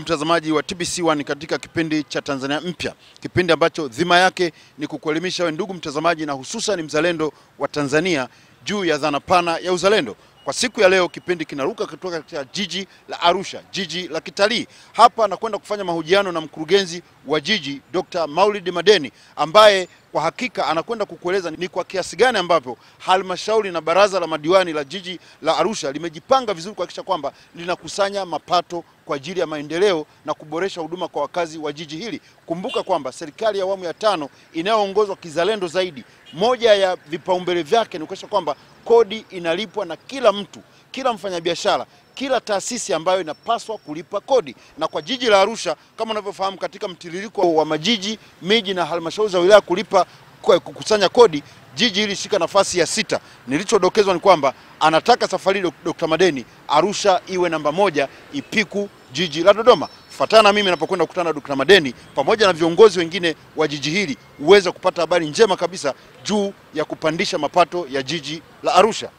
Mtazamaji wa TBC1 katika kipindi cha Tanzania Mpya, kipindi ambacho dhima yake ni kukuelimisha wewe ndugu mtazamaji na hususan mzalendo wa Tanzania juu ya dhana pana ya uzalendo. Kwa siku ya leo kipindi kinaruka kutoka katika jiji la Arusha, jiji la kitalii. Hapa nakwenda kufanya mahojiano na mkurugenzi wa jiji Dr. Maulid Madeni ambaye kwa hakika anakwenda kukueleza ni kwa kiasi gani ambapo halmashauri na baraza la madiwani la jiji la Arusha limejipanga vizuri kuhakikisha kwamba linakusanya mapato kwa ajili ya maendeleo na kuboresha huduma kwa wakazi wa jiji hili. Kumbuka kwamba serikali ya awamu ya tano inayoongozwa kizalendo zaidi, moja ya vipaumbele vyake ni kuhakikisha kwamba kodi inalipwa na kila mtu, kila mfanyabiashara kila taasisi ambayo inapaswa kulipa kodi. Na kwa jiji la Arusha, kama unavyofahamu, katika mtiririko wa majiji, miji na halmashauri za wilaya kulipa kukusanya kodi, jiji hili shika nafasi ya sita. Nilichodokezwa ni kwamba anataka safari Dr. Madeni Arusha iwe namba moja, ipiku jiji la Dodoma. Fuatana na mimi napokwenda kukutana na Dr. Madeni pamoja na viongozi wengine wa jiji hili uweze kupata habari njema kabisa juu ya kupandisha mapato ya jiji la Arusha.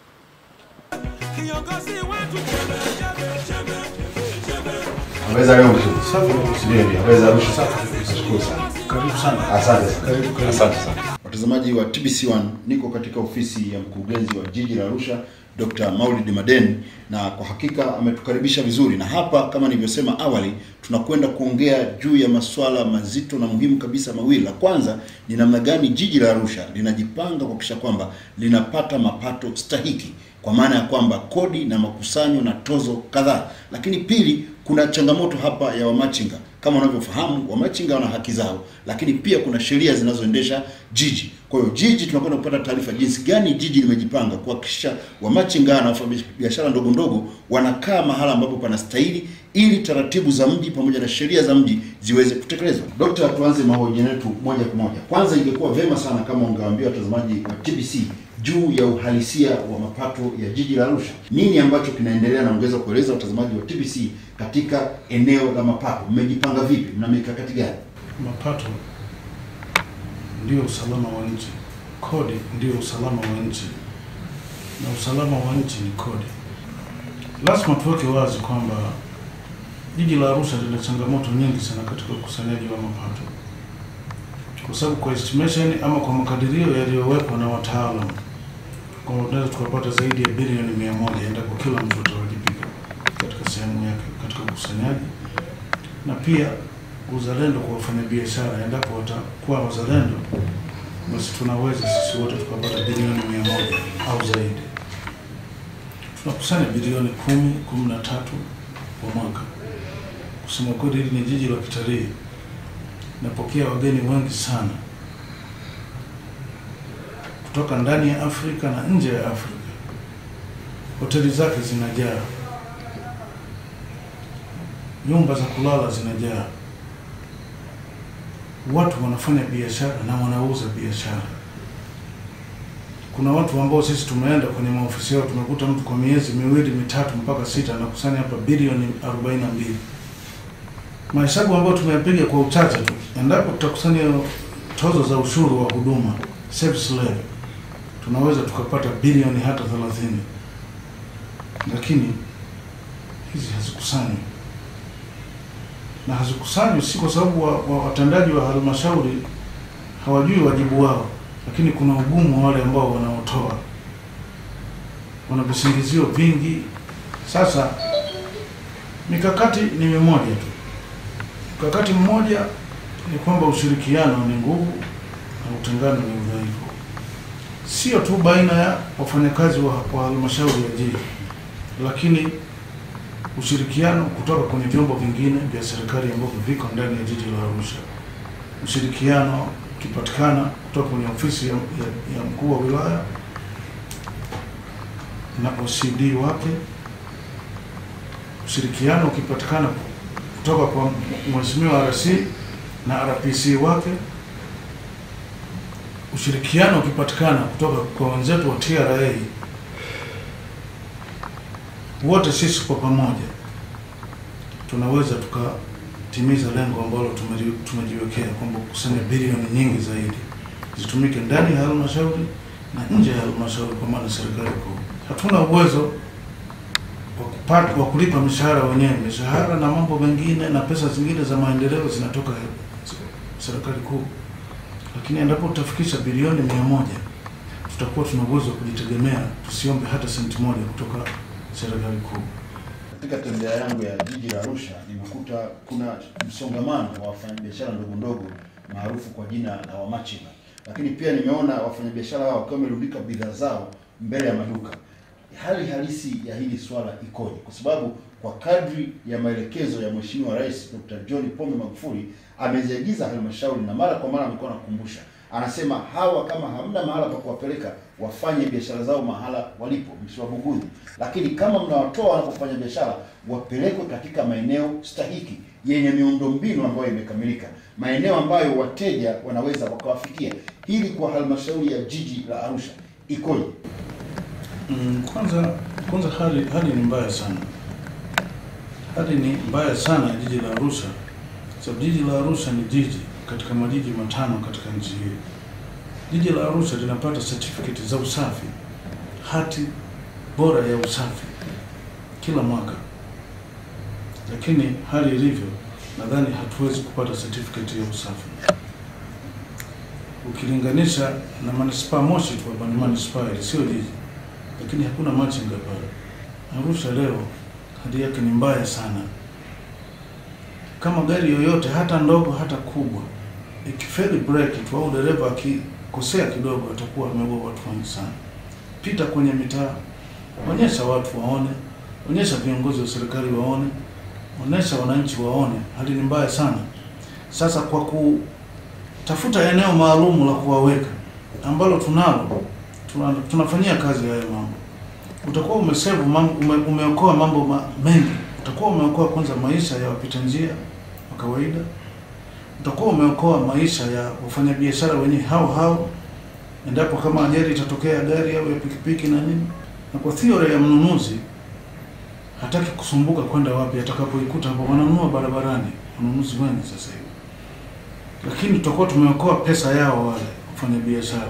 Watazamaji wa TBC1, niko katika ofisi ya mkurugenzi wa jiji la Arusha Dr. Maulid maden na kwa hakika ametukaribisha vizuri, na hapa kama nilivyosema awali, tunakwenda kuongea juu ya masuala mazito na muhimu kabisa mawili. La kwanza ni namna gani jiji la Arusha linajipanga kuhakikisha kwamba linapata mapato stahiki kwa maana ya kwamba kodi na makusanyo na tozo kadhaa. Lakini pili, kuna changamoto hapa ya wamachinga. Kama unavyofahamu, wamachinga wana haki zao, lakini pia kuna sheria zinazoendesha jiji. Kwa hiyo jiji, tunakwenda kupata taarifa jinsi gani jiji limejipanga kuhakikisha wamachinga na wafanyabiashara ndogo ndogo wanakaa mahala ambapo panastahili, ili taratibu za mji pamoja na sheria za mji ziweze kutekelezwa. Dokta, tuanze mahojiano yetu moja kwa moja. Kwanza, ingekuwa vema sana kama ungewaambia watazamaji wa TBC juu ya uhalisia wa mapato ya jiji la Arusha. Nini ambacho kinaendelea, na ongeza kueleza watazamaji wa TBC katika eneo la mapato. Mmejipanga vipi? Mna mikakati gani? Mapato ndio usalama wa nchi, kodi ndio usalama wa nchi, na usalama wa nchi ni kodi. Lazima tuweke wazi kwamba jiji la Arusha lina changamoto nyingi sana katika ukusanyaji wa mapato, kwa sababu kwa estimation ama kwa makadirio yaliyowekwa na wataalam kwamba tunaweza tukapata zaidi ya bilioni mia moja endapo kila mtu atawajibika katika sehemu yake katika ukusanyaji. Na pia uzalendo kwa wafanyabiashara. Endapo watakuwa wazalendo, basi tunaweza sisi wote tukapata bilioni mia moja au zaidi. Tunakusanya bilioni kumi, kumi na tatu kwa mwaka. Kusema kweli, hili ni jiji la kitalii, napokea wageni wengi sana kutoka ndani ya Afrika na nje ya Afrika. Hoteli zake zinajaa, nyumba za kulala zinajaa, watu wanafanya biashara na wanauza biashara. Kuna watu ambao sisi tumeenda kwenye maofisi yao, tumekuta mtu kwa miezi miwili mitatu mpaka sita anakusanya hapa bilioni 42. Mahesabu ambayo tumeyapiga kwa uchache tu, endapo tutakusanya tozo za ushuru wa huduma service levy, tunaweza tukapata bilioni hata 30, lakini hizi hazikusanywi na hazikusanywi si kwa sababu wa- wa- watendaji wa halmashauri hawajui wajibu wao, lakini kuna ugumu wa wale ambao wanaotoa, wana visingizio vingi. Sasa mikakati ni mimoja tu. Mkakati mmoja ni kwamba ushirikiano ni nguvu na utengano ni udhaifu, sio tu baina ya wafanyakazi wa wa halmashauri ya jiji, lakini ushirikiano kutoka kwenye vyombo vingine vya serikali ambavyo viko ndani ya jiji la Arusha. Ushirikiano ukipatikana kutoka kwenye ofisi ya, ya, ya mkuu wa wilaya na OCD wake, ushirikiano ukipatikana kutoka kwa mheshimiwa RC na RPC wake, ushirikiano ukipatikana kutoka kwa wenzetu wa TRA wote sisi kwa pamoja tunaweza tukatimiza lengo ambalo tumejiwekea kwamba kukusanya bilioni nyingi zaidi zitumike ndani ya halmashauri na nje ya halmashauri, kwa maana serikali kuu. Hatuna uwezo wa pat- wa kulipa mishahara wenyewe, mishahara na mambo mengine na pesa zingine za maendeleo zinatoka serikali kuu, lakini endapo tutafikisha bilioni mia moja tutakuwa tuna uwezo wa kujitegemea, tusiombe hata senti moja kutoka serikali kuu. Katika tembea yangu ya jiji la Arusha nimekuta kuna msongamano wa wafanyabiashara ndogo ndogo maarufu kwa jina la wamachinga, lakini pia nimeona wafanyabiashara hao wakiwa wamerundika bidhaa zao mbele ya maduka. Hali halisi ya hili swala ikoje? Kwa sababu kwa kadri ya maelekezo ya Mheshimiwa Rais Dr. John Pombe Magufuli ameziagiza halmashauri, na mara kwa mara amekuwa anakumbusha, anasema hawa kama hamna mahala pa kuwapeleka wafanye biashara zao mahala walipo, msiwabugudhi, lakini kama mnawatoa wanapofanya biashara wapelekwe katika maeneo stahiki yenye miundombinu ambayo imekamilika, maeneo ambayo wateja wanaweza wakawafikia. Hili kwa halmashauri ya jiji la Arusha ikoje? Mm, kwanza kwanza hali hali ni mbaya sana, hali ni mbaya sana jiji la Arusha, sababu jiji la Arusha ni jiji katika majiji matano katika nchi hii. Jiji la Arusha linapata certificate za usafi, hati bora ya usafi kila mwaka, lakini hali ilivyo, nadhani hatuwezi kupata certificate ya usafi ukilinganisha na manispaa Moshi tu hapa, ni manispaa sio jiji lakini hakuna machinga pale. Arusha leo hali yake ni mbaya sana. Kama gari yoyote hata ndogo hata kubwa ikifeli breki tu au dereva akikosea kidogo, atakuwa ameua watu wengi sana. Pita kwenye mitaa, onyesha watu waone, onyesha viongozi wa serikali waone, onyesha wananchi waone, hali ni mbaya sana. Sasa kwa kutafuta eneo maalum la kuwaweka ambalo tunalo tuna, tunafanyia kazi hayo mambo, utakuwa umesave mambo, ume, umeokoa mambo ma, mengi. Utakuwa umeokoa kwanza maisha ya wapita njia wa kawaida, utakuwa umeokoa maisha ya wafanyabiashara wenye hao hao, endapo kama ajali itatokea gari au ya pikipiki na nini. Na kwa theory ya mnunuzi hataki kusumbuka kwenda wapi, atakapoikuta hapo wananunua barabarani, wanunuzi wengi sasa hivi, lakini tutakuwa tumeokoa pesa yao wale wafanyabiashara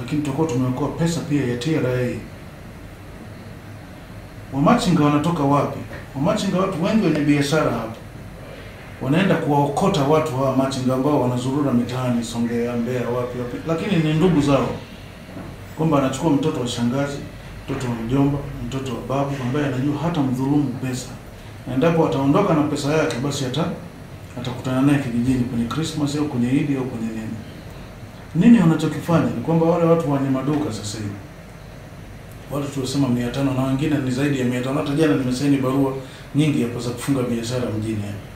lakini tutakuwa tumeokoa pesa pia ya TRA. Wamachinga wanatoka wapi? Wamachinga, watu wengi wenye biashara hapa wanaenda kuwaokota watu hawa machinga ambao wanazurura mitaani Songea, Mbeya, wapi wapi, lakini ni ndugu zao, kwamba anachukua mtoto wa shangazi, mtoto wa mjomba, mtoto wa babu ambaye anajua hata mdhulumu pesa, endapo ataondoka na pesa yake, basi hata atakutana naye kijijini kwenye Christmas au kwenye Idi au kwenye nini. Nini wanachokifanya? Ni kwamba wale watu wenye maduka sasa hivi. Watu tuliosema mia tano na wengine ni zaidi ya mia tano. Hata jana nimesaini barua nyingi hapa za kufunga biashara mjini hapa.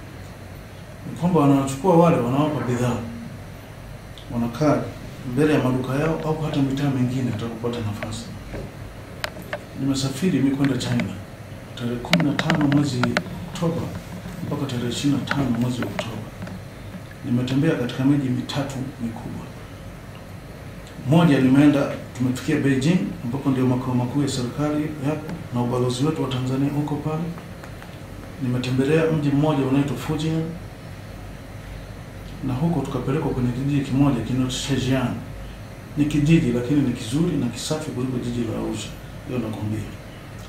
Kwamba wanawachukua wale wanawapa bidhaa wanakaa mbele ya maduka yao au hata mitaa mingine atakupata nafasi. Nimesafiri mi kwenda China. Tarehe kumi na tano mwezi Oktoba mpaka tarehe ishirini na tano mwezi Oktoba. Nimetembea katika miji mitatu mikubwa. Moja nimeenda tumefikia Beijing ambapo ndio makao makuu ya serikali yapo na ubalozi wetu wa Tanzania huko pale. Nimetembelea mji mmoja unaitwa Fujian na huko tukapelekwa kwenye kijiji kimoja Shejian. Ni kijiji lakini ni kizuri na kisafi kuliko jiji la Arusha, hiyo nakwambia.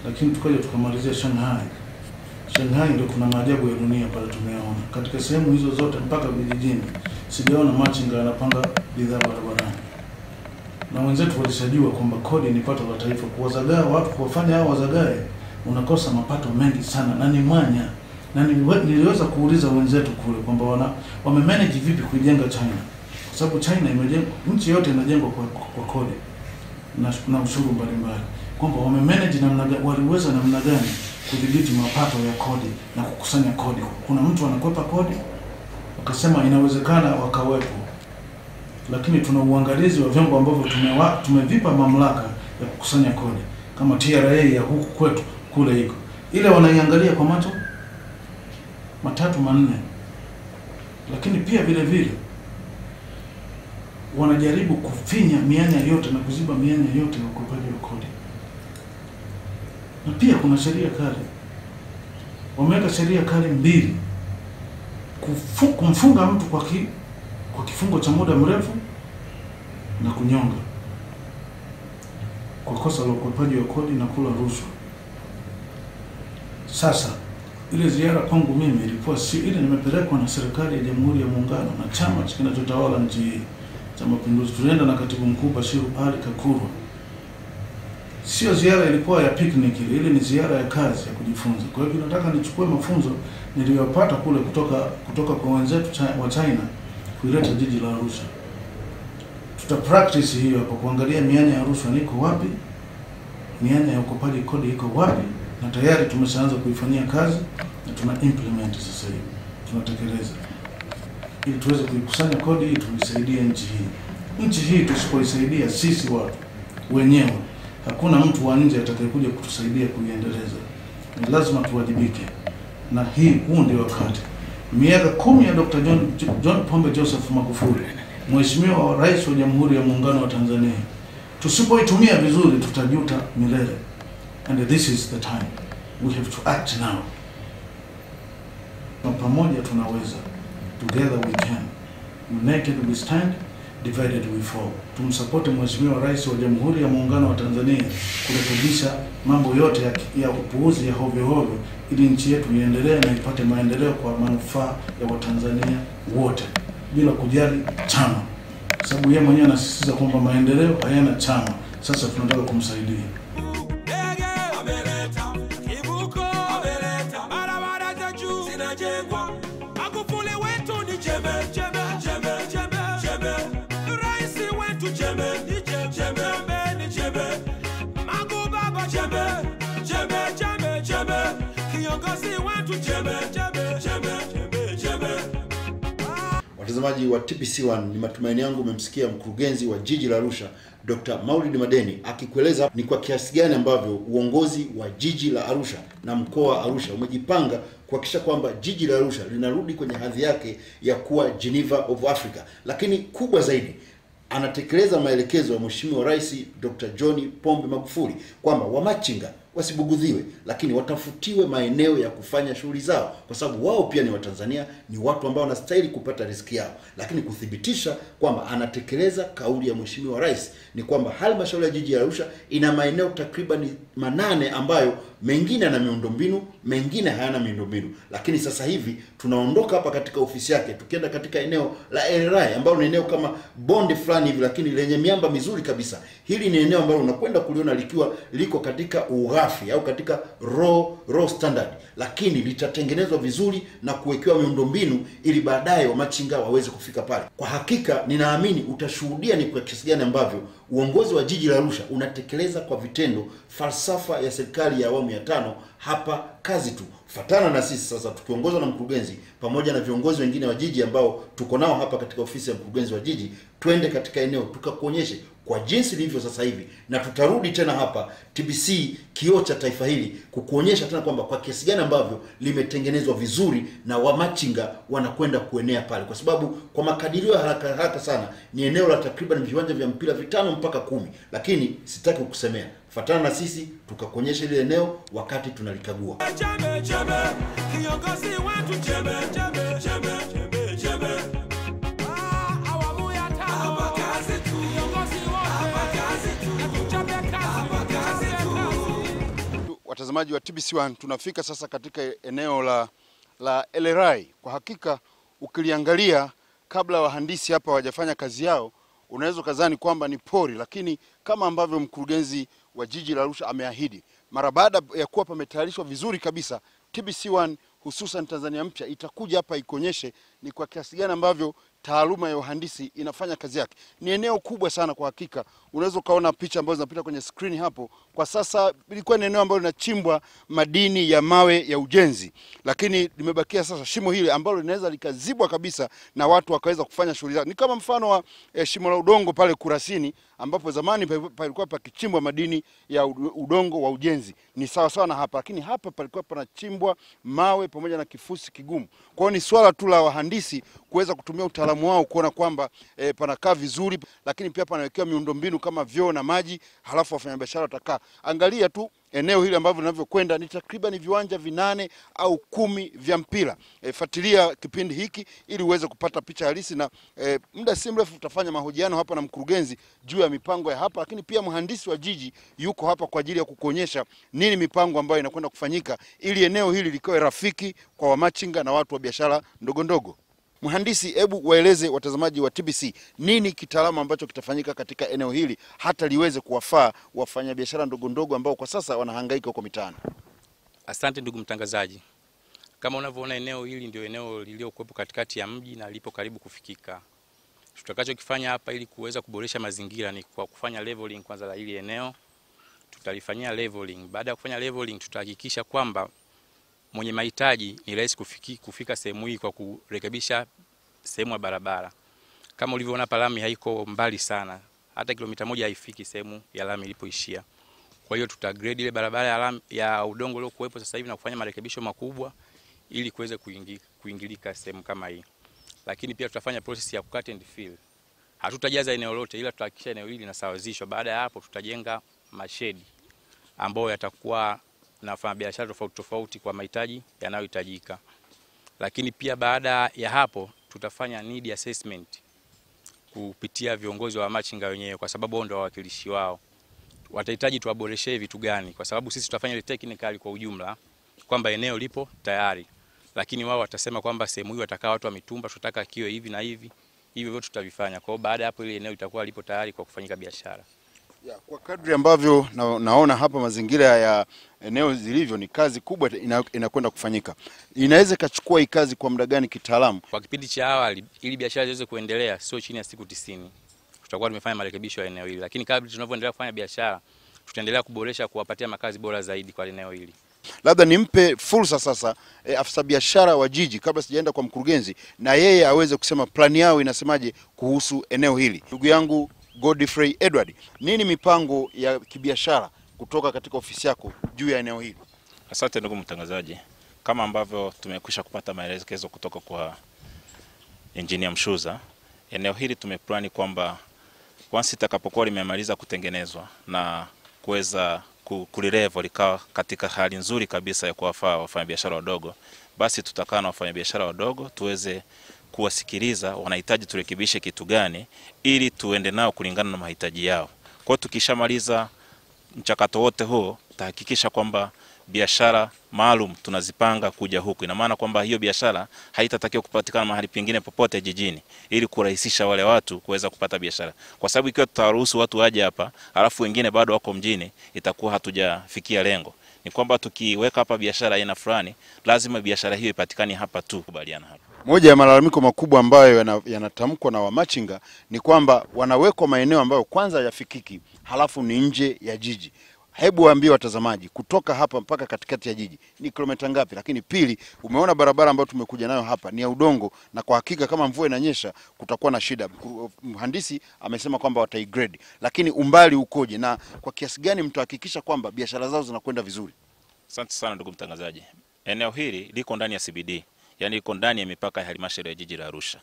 Lakini tukaja tukamalizia Shanghai. Shanghai ndio kuna maajabu ya dunia pale tumeona. Katika sehemu hizo zote mpaka vijijini sijaona machinga anapanga bidhaa barabarani na wenzetu walishajua kwamba kodi ni pato la taifa. Kuwazagaa watu, kuwafanya hao wazagae, unakosa mapato mengi sana na ni mwanya. Na niliweza kuuliza wenzetu kule kwamba wana wamemanage vipi kuijenga China, kwa sababu China imejengwa, nchi yote inajengwa kwa, kwa kodi na, na ushuru mbalimbali, kwamba wamemanage namna gani, waliweza namna gani kudhibiti mapato ya kodi na kukusanya kodi. Kuna mtu anakwepa kodi, wakasema inawezekana wakawepo. Lakini tuna uangalizi wa vyombo ambavyo tumewa, tumevipa mamlaka ya kukusanya kodi. Kama TRA ya huku kwetu kule iko. Ile, wanaiangalia kwa macho matatu manne, lakini pia vile vile wanajaribu kufinya mianya yote na kuziba mianya yote ya ukwepaji wa kodi, na pia kuna sheria kali, wameweka sheria kali mbili. Kumfunga mtu kwa ki, kwa kifungo cha muda mrefu na kunyonga. Kwa kosa la ukwepaji wa kodi na kula rushwa. Sasa ile ziara kwangu mimi ilikuwa si ile, nimepelekwa na serikali ya Jamhuri ya Muungano na chama kinachotawala nchi hii cha Mapinduzi. Tulienda na katibu mkuu Bashiru Ali Kakurwa. Sio ziara ilikuwa ya picnic ile, ile ni ziara ya kazi ya kujifunza. Kwa hivyo nataka nichukue mafunzo niliyopata kule kutoka kutoka kwa wenzetu wa China kuileta jiji la Arusha. Tuta practice hiyo hapo kuangalia mianya ya rushwa niko wapi, mianya ya ukopaji kodi iko wapi, na tayari tumeshaanza kuifanyia kazi na tuna implement sasa hivi, tunatekeleza ili tuweze kuikusanya kodi hii tuisaidie nchi hii. Nchi hii tusipoisaidia sisi watu wenyewe, hakuna mtu wa nje atakayekuja kutusaidia kuiendeleza. Ni lazima tuwajibike, na hii huu ndio wakati. Miaka kumi ya Dr. John, John Pombe Joseph Magufuli, Mheshimiwa wa Rais wa Jamhuri ya Muungano wa Tanzania, tusipoitumia vizuri tutajuta milele. And this is the time we have to act now. Na pamoja tunaweza, together we can. United we stand, divided we fall. Tumsapoti Mheshimiwa Rais wa Jamhuri ya Muungano wa Tanzania kurekebisha mambo yote ya, ya upuuzi ya hovyo hovyo, ili nchi yetu iendelee na ipate maendeleo kwa manufaa ya Watanzania wote bila kujali chama, sababu yeye mwenyewe anasisitiza kwamba maendeleo hayana chama. Sasa tunataka kumsaidia. Jembe, jembe, jembe, jembe. Kiongozi wetu jembe, jembe, jembe. Watazamaji wa TBC1, ni matumaini yangu umemsikia mkurugenzi wa jiji la Arusha Dr. Maulid Madeni akikueleza ni kwa kiasi gani ambavyo uongozi wa jiji la Arusha na mkoa wa Arusha umejipanga kuhakikisha kwamba jiji la Arusha linarudi kwenye hadhi yake ya kuwa Geneva of Africa, lakini kubwa zaidi anatekeleza maelekezo ya Mheshimiwa Rais Dr. John Pombe Magufuli kwamba wamachinga wasibugudhiwe, lakini watafutiwe maeneo ya kufanya shughuli zao, kwa sababu wao pia ni Watanzania, ni watu ambao wanastahili kupata riziki yao. Lakini kuthibitisha kwamba anatekeleza kauli ya Mheshimiwa Rais ni kwamba halmashauri ya jiji la Arusha ina maeneo takriban manane ambayo mengine yana miundombinu, mengine hayana miundombinu. Lakini sasa hivi tunaondoka hapa katika ofisi yake tukienda katika eneo la Elrai ambalo ni eneo kama bonde fulani hivi, lakini lenye miamba mizuri kabisa. Hili ni eneo ambalo unakwenda kuliona likiwa liko katika ughafi au katika raw, raw standard, lakini litatengenezwa vizuri na kuwekewa miundombinu ili baadaye wamachinga waweze kufika pale. Kwa hakika ninaamini utashuhudia ni kwa kiasi gani ambavyo uongozi wa jiji la Arusha unatekeleza kwa vitendo falsafa ya serikali ya awamu ya tano hapa kazi tu. Fatana na sisi sasa tukiongozwa na mkurugenzi pamoja na viongozi wengine wa jiji ambao tuko nao hapa katika ofisi ya mkurugenzi wa jiji, twende katika eneo tukakuonyeshe kwa jinsi lilivyo sasa hivi, na tutarudi tena hapa TBC, kioo cha taifa hili, kukuonyesha tena kwamba kwa kiasi gani ambavyo limetengenezwa vizuri na wamachinga wanakwenda kuenea pale, kwa sababu kwa makadirio ya haraka haraka sana ni eneo la takriban viwanja vya mpira vitano mpaka kumi, lakini sitaki kukusemea. Fatana na sisi tukakuonyesha ile eneo wakati tunalikagua. Jembe, jembe, Watazamaji wa TBC1, tunafika sasa katika eneo la la LRI. Kwa hakika ukiliangalia kabla wahandisi hapa wajafanya kazi yao, unaweza ukadhani kwamba ni pori, lakini kama ambavyo mkurugenzi wa jiji la Arusha ameahidi, mara baada ya kuwa pametayarishwa vizuri kabisa, TBC1 hususan Tanzania mpya itakuja hapa ikuonyeshe ni kwa kiasi gani ambavyo taaluma ya uhandisi inafanya kazi yake. Ni eneo kubwa sana kwa hakika, unaweza ukaona picha ambazo zinapita kwenye skrini hapo. Kwa sasa ilikuwa ni eneo ambalo linachimbwa madini ya mawe ya ujenzi, lakini limebakia sasa shimo hili ambalo linaweza likazibwa kabisa na watu wakaweza kufanya shughuli zao. Ni kama mfano wa eh, shimo la udongo pale Kurasini ambapo zamani palikuwa pakichimbwa madini ya udongo wa ujenzi, ni sawa sawa na hapa, lakini hapa palikuwa panachimbwa mawe pamoja na kifusi kigumu. Kwa hiyo ni swala tu la wahandisi kuweza kutumia utaalamu wao kuona kwamba e, panakaa vizuri, lakini pia panawekewa miundombinu kama vyoo na maji, halafu wafanyabiashara watakaa. Angalia tu eneo hili ambavyo linavyokwenda ni takriban viwanja vinane au kumi vya mpira. E, fuatilia kipindi hiki ili uweze kupata picha halisi, na e, muda si mrefu tutafanya mahojiano hapa na mkurugenzi juu ya mipango ya hapa, lakini pia mhandisi wa jiji yuko hapa kwa ajili ya kukuonyesha nini mipango ambayo inakwenda kufanyika ili eneo hili likawe rafiki kwa wamachinga na watu wa biashara ndogo ndogo. Mhandisi, hebu waeleze watazamaji wa TBC nini kitaalamu ambacho kitafanyika katika eneo hili hata liweze kuwafaa wafanyabiashara ndogo ndogo ambao kwa sasa wanahangaika huko mitaani. Asante ndugu mtangazaji. Kama unavyoona eneo hili ndio eneo liliokuwepo katikati ya mji na lipo karibu kufikika. Tutakachokifanya hapa ili kuweza kuboresha mazingira ni kwa kufanya leveling kwanza la hili eneo. Tutalifanyia leveling. Baada ya kufanya leveling, tutahakikisha kwamba mwenye mahitaji ni rahisi kufiki, kufika sehemu hii kwa kurekebisha sehemu ya barabara. Kama ulivyoona hapa, lami haiko mbali sana, hata kilomita moja haifiki sehemu ya lami ilipoishia. Kwa hiyo tuta grade ile barabara ya, lami, ya udongo uliokuwepo sasa hivi na kufanya marekebisho makubwa ili kuweze kuingi, kuingilika sehemu kama hii, lakini pia tutafanya process ya cut and fill. Hatutajaza eneo lote, ila tutahakikisha eneo hili linasawazishwa. Baada ya hapo, tutajenga mashedi ambayo yatakuwa na wafanyabiashara tofauti tofauti kwa mahitaji yanayohitajika, lakini pia baada ya hapo tutafanya need assessment kupitia viongozi wa machinga wenyewe, kwa sababu wao ndio wawakilishi wao. Watahitaji tuwaboreshee vitu gani, kwa sababu sisi tutafanya ile technical kwa ujumla kwamba eneo lipo tayari, lakini wao watasema kwamba sehemu hii watakaa watu wa mitumba, tutataka kiwe hivi na hivi, hivyo vyote tutavifanya. Kwa hiyo baada ya hapo ile eneo litakuwa lipo tayari kwa kufanyika biashara. Ya, kwa kadri ambavyo na, naona hapa mazingira ya eneo zilivyo ni kazi kubwa ina- inakwenda kufanyika. Inaweza ikachukua hii kazi kwa muda gani kitaalamu? Kwa kipindi cha awali, ili biashara ziweze kuendelea, sio chini ya siku tisini tutakuwa tumefanya marekebisho ya eneo hili, lakini kadri tunavyoendelea kufanya biashara, tutaendelea kuboresha, kuwapatia makazi bora zaidi kwa eneo hili. Labda nimpe fursa sasa e, afisa biashara wa jiji, kabla sijaenda kwa mkurugenzi, na yeye aweze kusema plani yao inasemaje kuhusu eneo hili. Ndugu yangu Godfrey Edward, nini mipango ya kibiashara kutoka katika ofisi yako juu ya eneo hili? Asante ndugu mtangazaji, kama ambavyo tumekwisha kupata maelekezo kutoka kwa engineer Mshuza, eneo hili tumeplani kwamba once itakapokuwa limemaliza kutengenezwa na kuweza kulirevo likawa katika hali nzuri kabisa ya kuwafaa wafanyabiashara wadogo, basi tutakaa na wafanyabiashara wadogo tuweze kuwasikiliza wanahitaji turekebishe kitu gani, ili tuende nao kulingana na mahitaji yao. Kwa hiyo tukishamaliza mchakato wote huo tahakikisha kwamba biashara maalum tunazipanga kuja huku. Ina maana kwamba hiyo biashara haitatakiwa kupatikana mahali pengine popote jijini, ili kurahisisha wale watu kuweza kupata biashara, kwa sababu ikiwa tutawaruhusu watu waje hapa alafu wengine bado wako mjini, itakuwa hatujafikia lengo. Ni kwamba tukiweka hapa biashara aina fulani, lazima biashara hiyo ipatikane hapa tu, kubaliana hapa. Moja ya malalamiko makubwa ambayo yanatamkwa na wamachinga ni kwamba wanawekwa maeneo ambayo kwanza yafikiki halafu ni nje ya jiji. Hebu waambie watazamaji, kutoka hapa mpaka katikati ya jiji ni kilomita ngapi? Lakini pili, umeona barabara ambayo tumekuja nayo hapa ni ya udongo, na kwa hakika kama mvua inanyesha kutakuwa na shida. Mhandisi amesema kwamba wataigrade, lakini umbali ukoje na kwa kiasi gani mtahakikisha kwamba biashara zao zinakwenda vizuri? Asante sana ndugu mtangazaji. Eneo hili liko ndani ya CBD, yaani iko ndani ya mipaka ya halmashauri ya jiji la Arusha.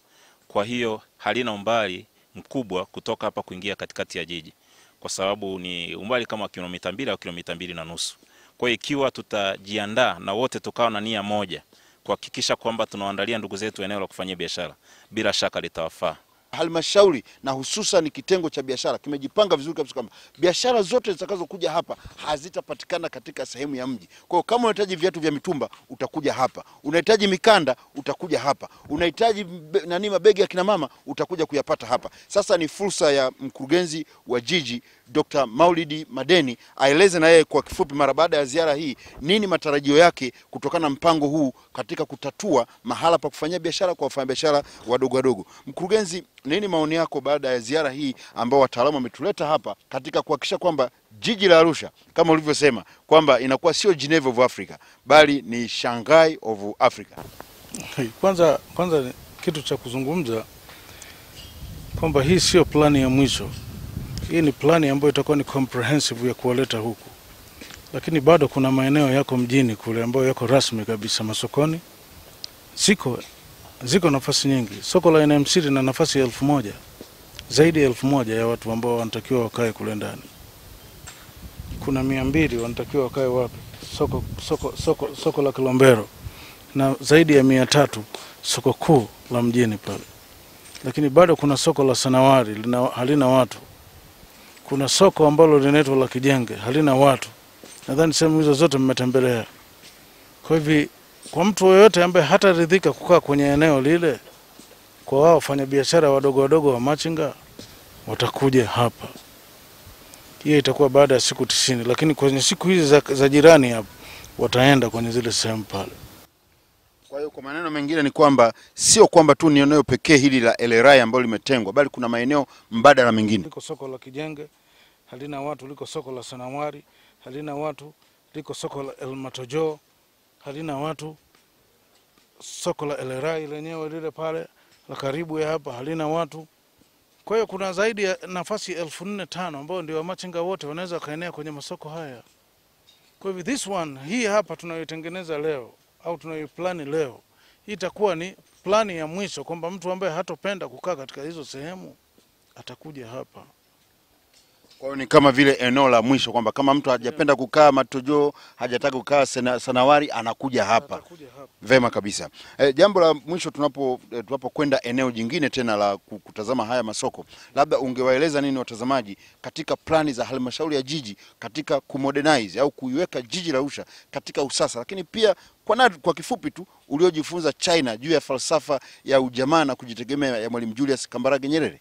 Kwa hiyo halina umbali mkubwa kutoka hapa kuingia katikati ya jiji, kwa sababu ni umbali kama kilomita mbili au kilomita mbili na nusu. Kwa hiyo ikiwa tutajiandaa na wote tukawa na nia moja kuhakikisha kwamba tunawaandalia ndugu zetu eneo la kufanyia biashara, bila shaka litawafaa. Halmashauri na hususan kitengo cha biashara kimejipanga vizuri kabisa kwamba biashara zote zitakazokuja hapa hazitapatikana katika sehemu ya mji. Kwa hiyo kama unahitaji viatu vya mitumba utakuja hapa, unahitaji mikanda utakuja hapa, unahitaji nani mabegi ya kina mama utakuja kuyapata hapa. Sasa ni fursa ya mkurugenzi wa jiji Dr. Maulidi Madeni aeleze na yeye kwa kifupi, mara baada ya ziara hii, nini matarajio yake kutokana na mpango huu katika kutatua mahala pa kufanyia biashara kwa wafanyabiashara wadogo wadogo. Mkurugenzi, nini maoni yako baada ya ziara hii ambayo wataalamu wametuleta hapa katika kuhakikisha kwamba jiji la Arusha kama ulivyosema kwamba inakuwa sio Geneva of Africa bali ni Shanghai of Africa? Hey, Kwanza, kwanza kitu cha kuzungumza kwamba hii sio plani ya mwisho. Hii ni plani ambayo itakuwa ni comprehensive ya kuwaleta huku, lakini bado kuna maeneo yako mjini kule ambayo yako rasmi kabisa masokoni. Ziko ziko nafasi nyingi. Soko la NMC lina nafasi elfu moja zaidi ya elfu moja ya watu ambao wanatakiwa wakae kule ndani. kuna mia mbili wanatakiwa wakae wapi? Soko, soko, soko, soko la Kilombero na zaidi ya mia tatu soko kuu la mjini pale, lakini bado kuna soko la Sanawari lina, halina watu. Kuna soko ambalo linaitwa la Kijenge halina watu. Nadhani sehemu hizo zote mmetembelea. Kwa hivi kwa mtu yoyote ambaye hataridhika kukaa kwenye eneo lile, kwa wao wafanyabiashara wadogo wadogo wa machinga watakuja hapa. Hiyo itakuwa baada ya siku tisini, lakini kwenye siku hizi za, za jirani hapa wataenda kwenye zile sehemu pale. Kwa hiyo kwa maneno mengine ni kwamba sio kwamba tu ni eneo pekee hili la LRI ambalo limetengwa, bali kuna maeneo mbadala mengine. Liko soko la Kijenge halina watu, liko soko la Sanawari halina watu, liko soko la Elmatojo halina watu, soko la Elerai lenyewe lile pale la karibu ya hapa halina watu. Kwa hiyo kuna zaidi ya nafasi elfu nne tano ambao ndio wamachinga wote wanaweza wakaenea kwenye masoko haya. Kwa hivyo this one hii hapa tunayoitengeneza leo au tunayoiplani leo, hii itakuwa ni plani ya mwisho kwamba mtu ambaye hatopenda kukaa katika hizo sehemu atakuja hapa. Kwa hiyo ni kama vile eneo la mwisho kwamba kama mtu hajapenda kukaa Matojo, hajataka kukaa Sena- Sanawari, anakuja hapa. Hapa. Vema kabisa. E, jambo la mwisho tunapo e, tunapokwenda eneo jingine tena la kutazama haya masoko, labda ungewaeleza nini watazamaji katika plani za halmashauri ya jiji katika kumodernize au kuiweka jiji la Arusha katika usasa, lakini pia kwa, na, kwa kifupi tu uliojifunza China juu ya falsafa ya ujamaa na kujitegemea ya Mwalimu Julius Kambarage Nyerere.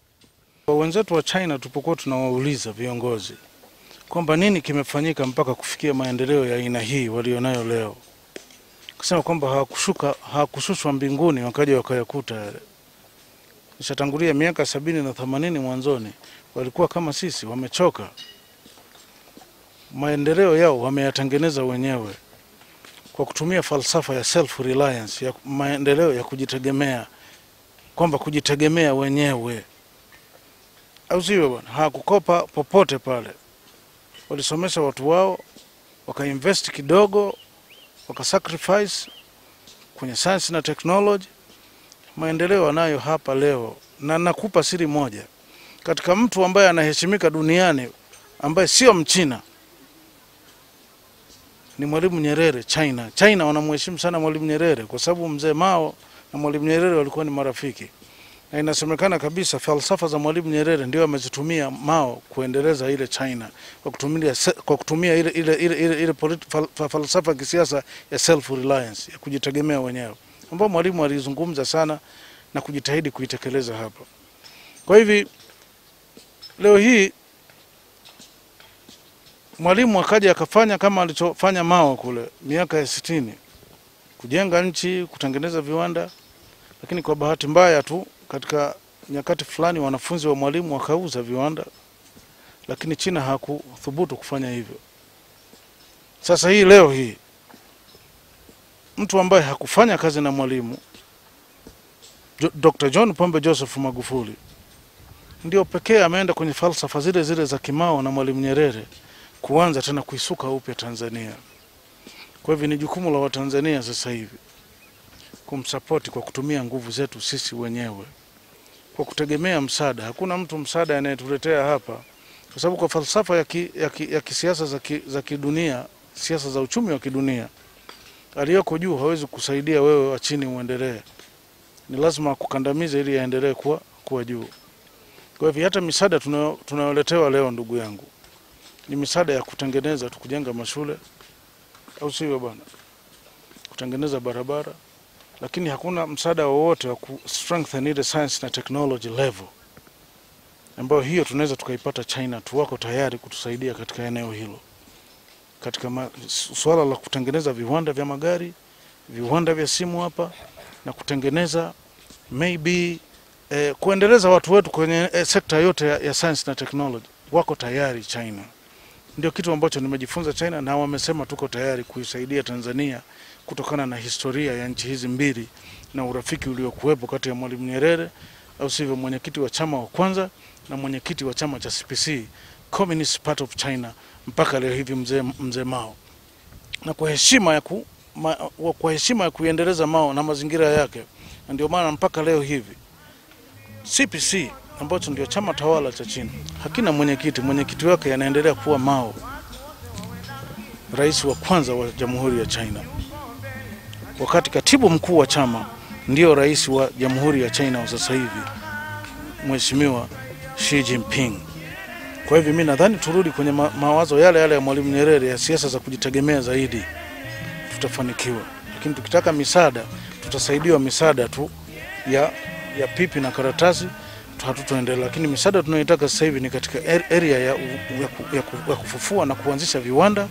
Wenzetu wa China tupokuwa tunawauliza viongozi kwamba nini kimefanyika mpaka kufikia maendeleo ya aina hii walionayo leo, kusema kwamba hawakushuka hawakushushwa mbinguni wakaja wakayakuta yale. Nishatangulia miaka sabini na themanini mwanzoni, walikuwa kama sisi, wamechoka. Maendeleo yao wameyatengeneza wenyewe kwa kutumia falsafa ya self reliance, ya maendeleo ya kujitegemea, kwamba kujitegemea wenyewe au sivyo bwana? Hawakukopa popote pale, walisomesha watu wao, wakainvest kidogo, wakasacrifice kwenye science na technology. Maendeleo anayo hapa leo, na nakupa siri moja, katika mtu ambaye anaheshimika duniani ambaye sio Mchina ni Mwalimu Nyerere. China, China wanamheshimu sana Mwalimu Nyerere kwa sababu mzee Mao na Mwalimu Nyerere walikuwa ni marafiki na inasemekana kabisa falsafa za Mwalimu Nyerere ndio amezitumia Mao kuendeleza ile China kwa kutumia, kwa kutumia ile, ile, ile, ile, ile fal, falsafa ya kisiasa ya self reliance ya kujitegemea wenyewe ambao Mwalimu alizungumza sana na kujitahidi kuitekeleza hapa. Kwa hivi leo hii Mwalimu akaja akafanya kama alichofanya Mao kule miaka ya sitini, kujenga nchi, kutengeneza viwanda, lakini kwa bahati mbaya tu katika nyakati fulani wanafunzi wa Mwalimu wakauza viwanda, lakini China hakuthubutu kufanya hivyo. Sasa hii leo hii mtu ambaye hakufanya kazi na Mwalimu Dr. John Pombe Joseph Magufuli ndio pekee ameenda kwenye falsafa zile zile za Kimao na Mwalimu Nyerere kuanza tena kuisuka upya Tanzania. Kwa hivyo ni jukumu la Watanzania sasa hivi kumsapoti kwa kutumia nguvu zetu sisi wenyewe, kwa kutegemea msaada. Hakuna mtu msaada anayetuletea hapa, kwa sababu kwa falsafa ya, ki, ya, ki, ya kisiasa za, ki, za kidunia, siasa za uchumi wa kidunia, aliyoko juu hawezi kusaidia wewe wa chini uendelee, ni lazima akukandamize ili aendelee kuwa, kuwa juu. Kwa hivyo hata misaada tunayoletewa leo, ndugu yangu, ni misaada ya kutengeneza tu, kujenga mashule, au sivyo bwana, kutengeneza barabara lakini hakuna msaada wowote wa ku strengthen ile science na technology level. Ambayo hiyo tunaweza tukaipata China tu, wako tayari kutusaidia katika eneo hilo, katika suala la kutengeneza viwanda vya magari, viwanda vya simu hapa na kutengeneza maybe eh, kuendeleza watu wetu kwenye eh, sekta yote ya, ya science na technology, wako tayari China. Ndio kitu ambacho nimejifunza China, na wamesema tuko tayari kuisaidia Tanzania kutokana na historia ya nchi hizi mbili na urafiki uliokuwepo kati ya Mwalimu Nyerere au sivyo mwenyekiti wa chama wa kwanza na mwenyekiti wa chama cha CPC Communist Party of China mpaka leo hivi mzee mzee Mao, na kwa heshima ya ku, ma, kwa heshima ya kuendeleza Mao na mazingira yake, ndio maana mpaka leo hivi CPC ambacho ndio chama tawala cha China hakina mwenyekiti, mwenyekiti wake anaendelea kuwa Mao rais wa kwanza wa Jamhuri ya China, wakati katibu mkuu wa chama ndio rais wa Jamhuri ya China wa sasa hivi Mheshimiwa Xi Jinping. Kwa hivyo mimi nadhani turudi kwenye ma mawazo yale yale ya Mwalimu Nyerere ya siasa za kujitegemea zaidi, tutafanikiwa. Lakini tukitaka misaada, tutasaidiwa misaada tu ya, ya pipi na karatasi tu- hatutoendelea. Lakini misaada tunayoitaka sasa hivi ni katika ar- area ya, ya, ya, ya kufufua na kuanzisha viwanda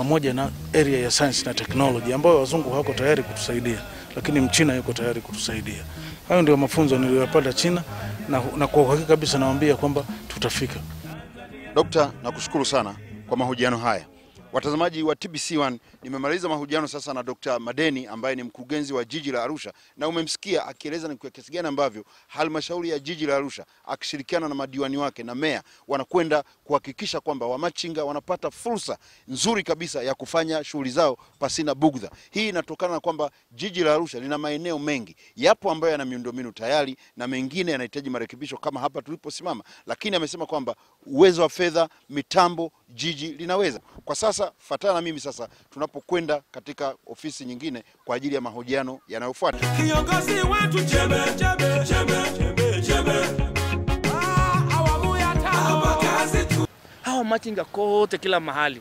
pamoja na area ya science na technology ambayo wazungu hawako tayari kutusaidia, lakini mchina yuko tayari kutusaidia. Hayo ndio mafunzo niliyopata China na, na kwa uhakika kabisa nawaambia kwamba tutafika. Dokta, nakushukuru sana kwa mahojiano haya. Watazamaji wa TBC1, nimemaliza mahojiano sasa na Dr. Madeni ambaye ni mkurugenzi wa jiji la Arusha, na umemsikia akieleza ni kwa kiasi gani ambavyo halmashauri ya jiji la Arusha akishirikiana na madiwani wake na meya wanakwenda kuhakikisha kwamba wamachinga wanapata fursa nzuri kabisa ya kufanya shughuli zao pasina bugdha. Hii inatokana na kwamba jiji la Arusha lina maeneo mengi, yapo ambayo yana miundombinu tayari na mengine yanahitaji marekebisho kama hapa tuliposimama, lakini amesema kwamba uwezo wa fedha, mitambo, jiji linaweza. Kwa sasa fatana na mimi sasa tunapokwenda katika ofisi nyingine kwa ajili ya mahojiano yanayofuata. Kiongozi wetu chebe chebe chebe chebe chebe. Ah, hawa machinga kote kila mahali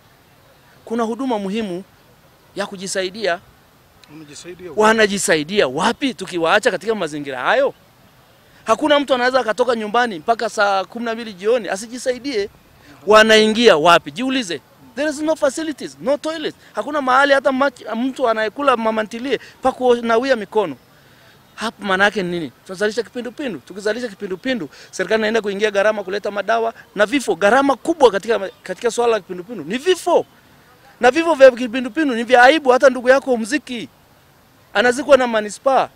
kuna huduma muhimu ya kujisaidia wanajisaidia wapi tukiwaacha katika mazingira hayo hakuna mtu anaweza akatoka nyumbani mpaka saa kumi na mbili jioni asijisaidie wanaingia wapi jiulize there is no facilities no toilets hakuna mahali hata mtu anayekula mamantilie pa kunawia mikono hapa maana yake ni nini? Tunazalisha kipindupindu. Tukizalisha kipindupindu, serikali inaenda kuingia gharama kuleta madawa na vifo. Gharama kubwa katika, katika swala la kipindupindu ni vifo, na vifo vya kipindupindu ni vya aibu. Hata ndugu yako mziki anazikwa na manispaa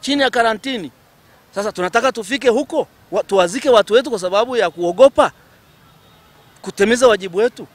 chini ya karantini. Sasa tunataka tufike huko, tuwazike watu wetu kwa sababu ya kuogopa kutimiza wajibu wetu.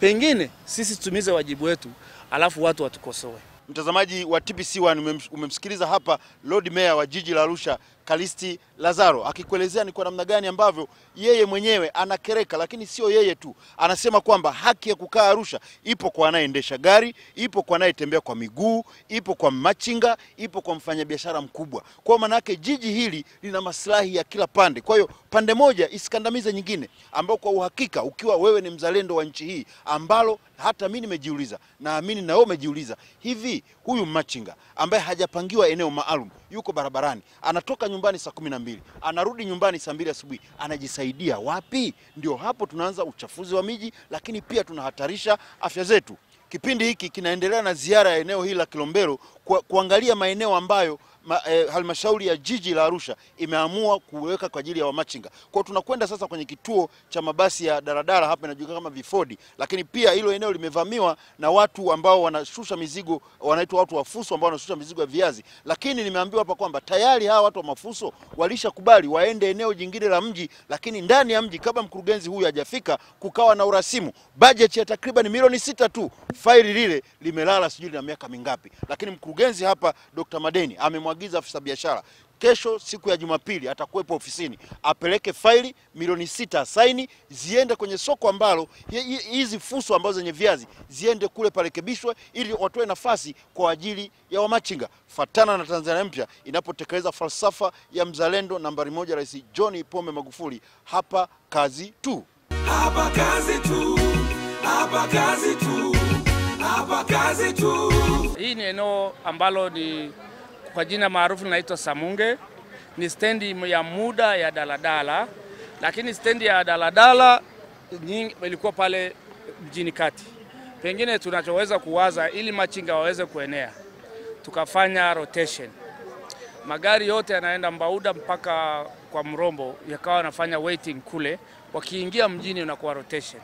Pengine sisi tutumize wajibu wetu, alafu watu watukosoe. Mtazamaji wa TBC1 umemsikiliza hapa Lord Mayor wa jiji la Arusha Kalisti Lazaro akikuelezea ni kwa namna gani ambavyo yeye mwenyewe anakereka, lakini sio yeye tu, anasema kwamba haki ya kukaa Arusha ipo kwa anayeendesha gari, ipo kwa anayetembea kwa miguu, ipo kwa machinga, ipo kwa mfanyabiashara mkubwa. Kwa maana yake jiji hili lina maslahi ya kila pande, kwa hiyo pande moja isikandamize nyingine, ambao kwa uhakika ukiwa wewe ni mzalendo wa nchi hii, ambalo hata mimi nimejiuliza, naamini na wewe umejiuliza, hivi huyu machinga ambaye hajapangiwa eneo maalum yuko barabarani, anatoka nyumbani saa kumi na mbili anarudi nyumbani saa mbili asubuhi, anajisaidia wapi? Ndio hapo tunaanza uchafuzi wa miji, lakini pia tunahatarisha afya zetu. Kipindi hiki kinaendelea na ziara ya eneo hili la Kilombero kuangalia maeneo ambayo ma, eh, halmashauri ya jiji la Arusha imeamua kuweka kwa ajili ya wamachinga. Kwa tunakwenda sasa kwenye kituo cha mabasi ya daradara hapa inajulikana kama Vifodi, lakini pia hilo eneo limevamiwa na watu ambao wanashusha mizigo, wanaitwa watu wafuso ambao wanashusha mizigo ya viazi, lakini nimeambiwa hapa kwamba tayari hawa watu wa mafuso walishakubali waende eneo jingine la mji, lakini ndani ya mji kabla mkurugenzi huyu hajafika kukawa na urasimu. Bajeti ya takriban milioni sita tu, faili lile limelala sijui lina miaka mingapi, lakini mkurugenzi hapa Dr. Madeni amemwagiza afisa biashara kesho siku ya Jumapili atakuwepo ofisini, apeleke faili milioni sita saini ziende kwenye soko ambalo hi- hi- hizi fuso ambazo zenye viazi ziende kule parekebishwe, ili watoe nafasi kwa ajili ya wamachinga. Fatana na Tanzania mpya inapotekeleza falsafa ya mzalendo nambari moja, Rais John Pombe Magufuli, hapa kazi tu. Hapa kazi tu. Hapa kazi tu. Hapa kazi tu. Hii ni eneo ambalo ni kwa jina maarufu linaitwa Samunge. Ni stendi ya muda ya daladala, lakini stendi ya daladala nyingi ilikuwa pale mjini kati. Pengine tunachoweza kuwaza ili machinga waweze kuenea, tukafanya rotation. Magari yote yanaenda Mbauda mpaka kwa Mrombo yakawa wanafanya waiting kule, wakiingia mjini unakuwa rotation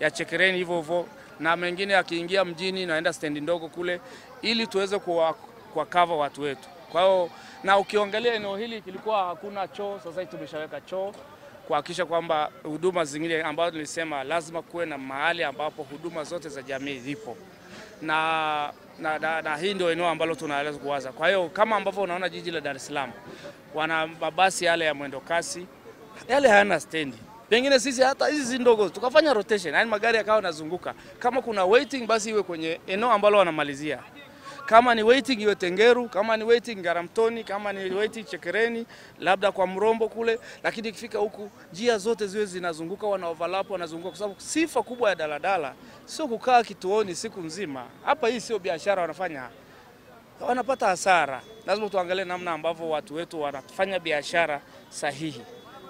ya Chekereni hivyo hivyo, na mengine akiingia mjini naenda stendi ndogo kule, ili tuweze kuwa, kuwa cover watu wetu. Kwa hiyo na ukiongelea eneo hili kilikuwa hakuna choo, sasa hivi tumeshaweka choo kuhakikisha kwamba huduma zingine ambazo nilisema lazima kuwe na mahali ambapo huduma zote za jamii zipo na, na, na, na hii ndio eneo ambalo tunaweza kuwaza. Kwa hiyo kama ambavyo unaona jiji la Dar es Salaam wana mabasi yale ya mwendo kasi yale hayana stendi, Pengine sisi hata hizi ndogo tukafanya rotation, yani magari yakawa yanazunguka. Kama kuna waiting, basi iwe kwenye eneo ambalo wanamalizia. Kama ni waiting iwe Tengeru, kama ni waiting Ngaramtoni, kama ni waiting Chekereni, labda kwa Mrombo kule, lakini ikifika huku njia zote ziwe zinazunguka, wana overlap, wanazunguka, kwa sababu sifa kubwa ya daladala sio kukaa kituoni siku nzima. Hapa hii sio biashara wanafanya wanapata hasara. Lazima tuangalie namna ambavyo watu wetu wanafanya biashara sahihi,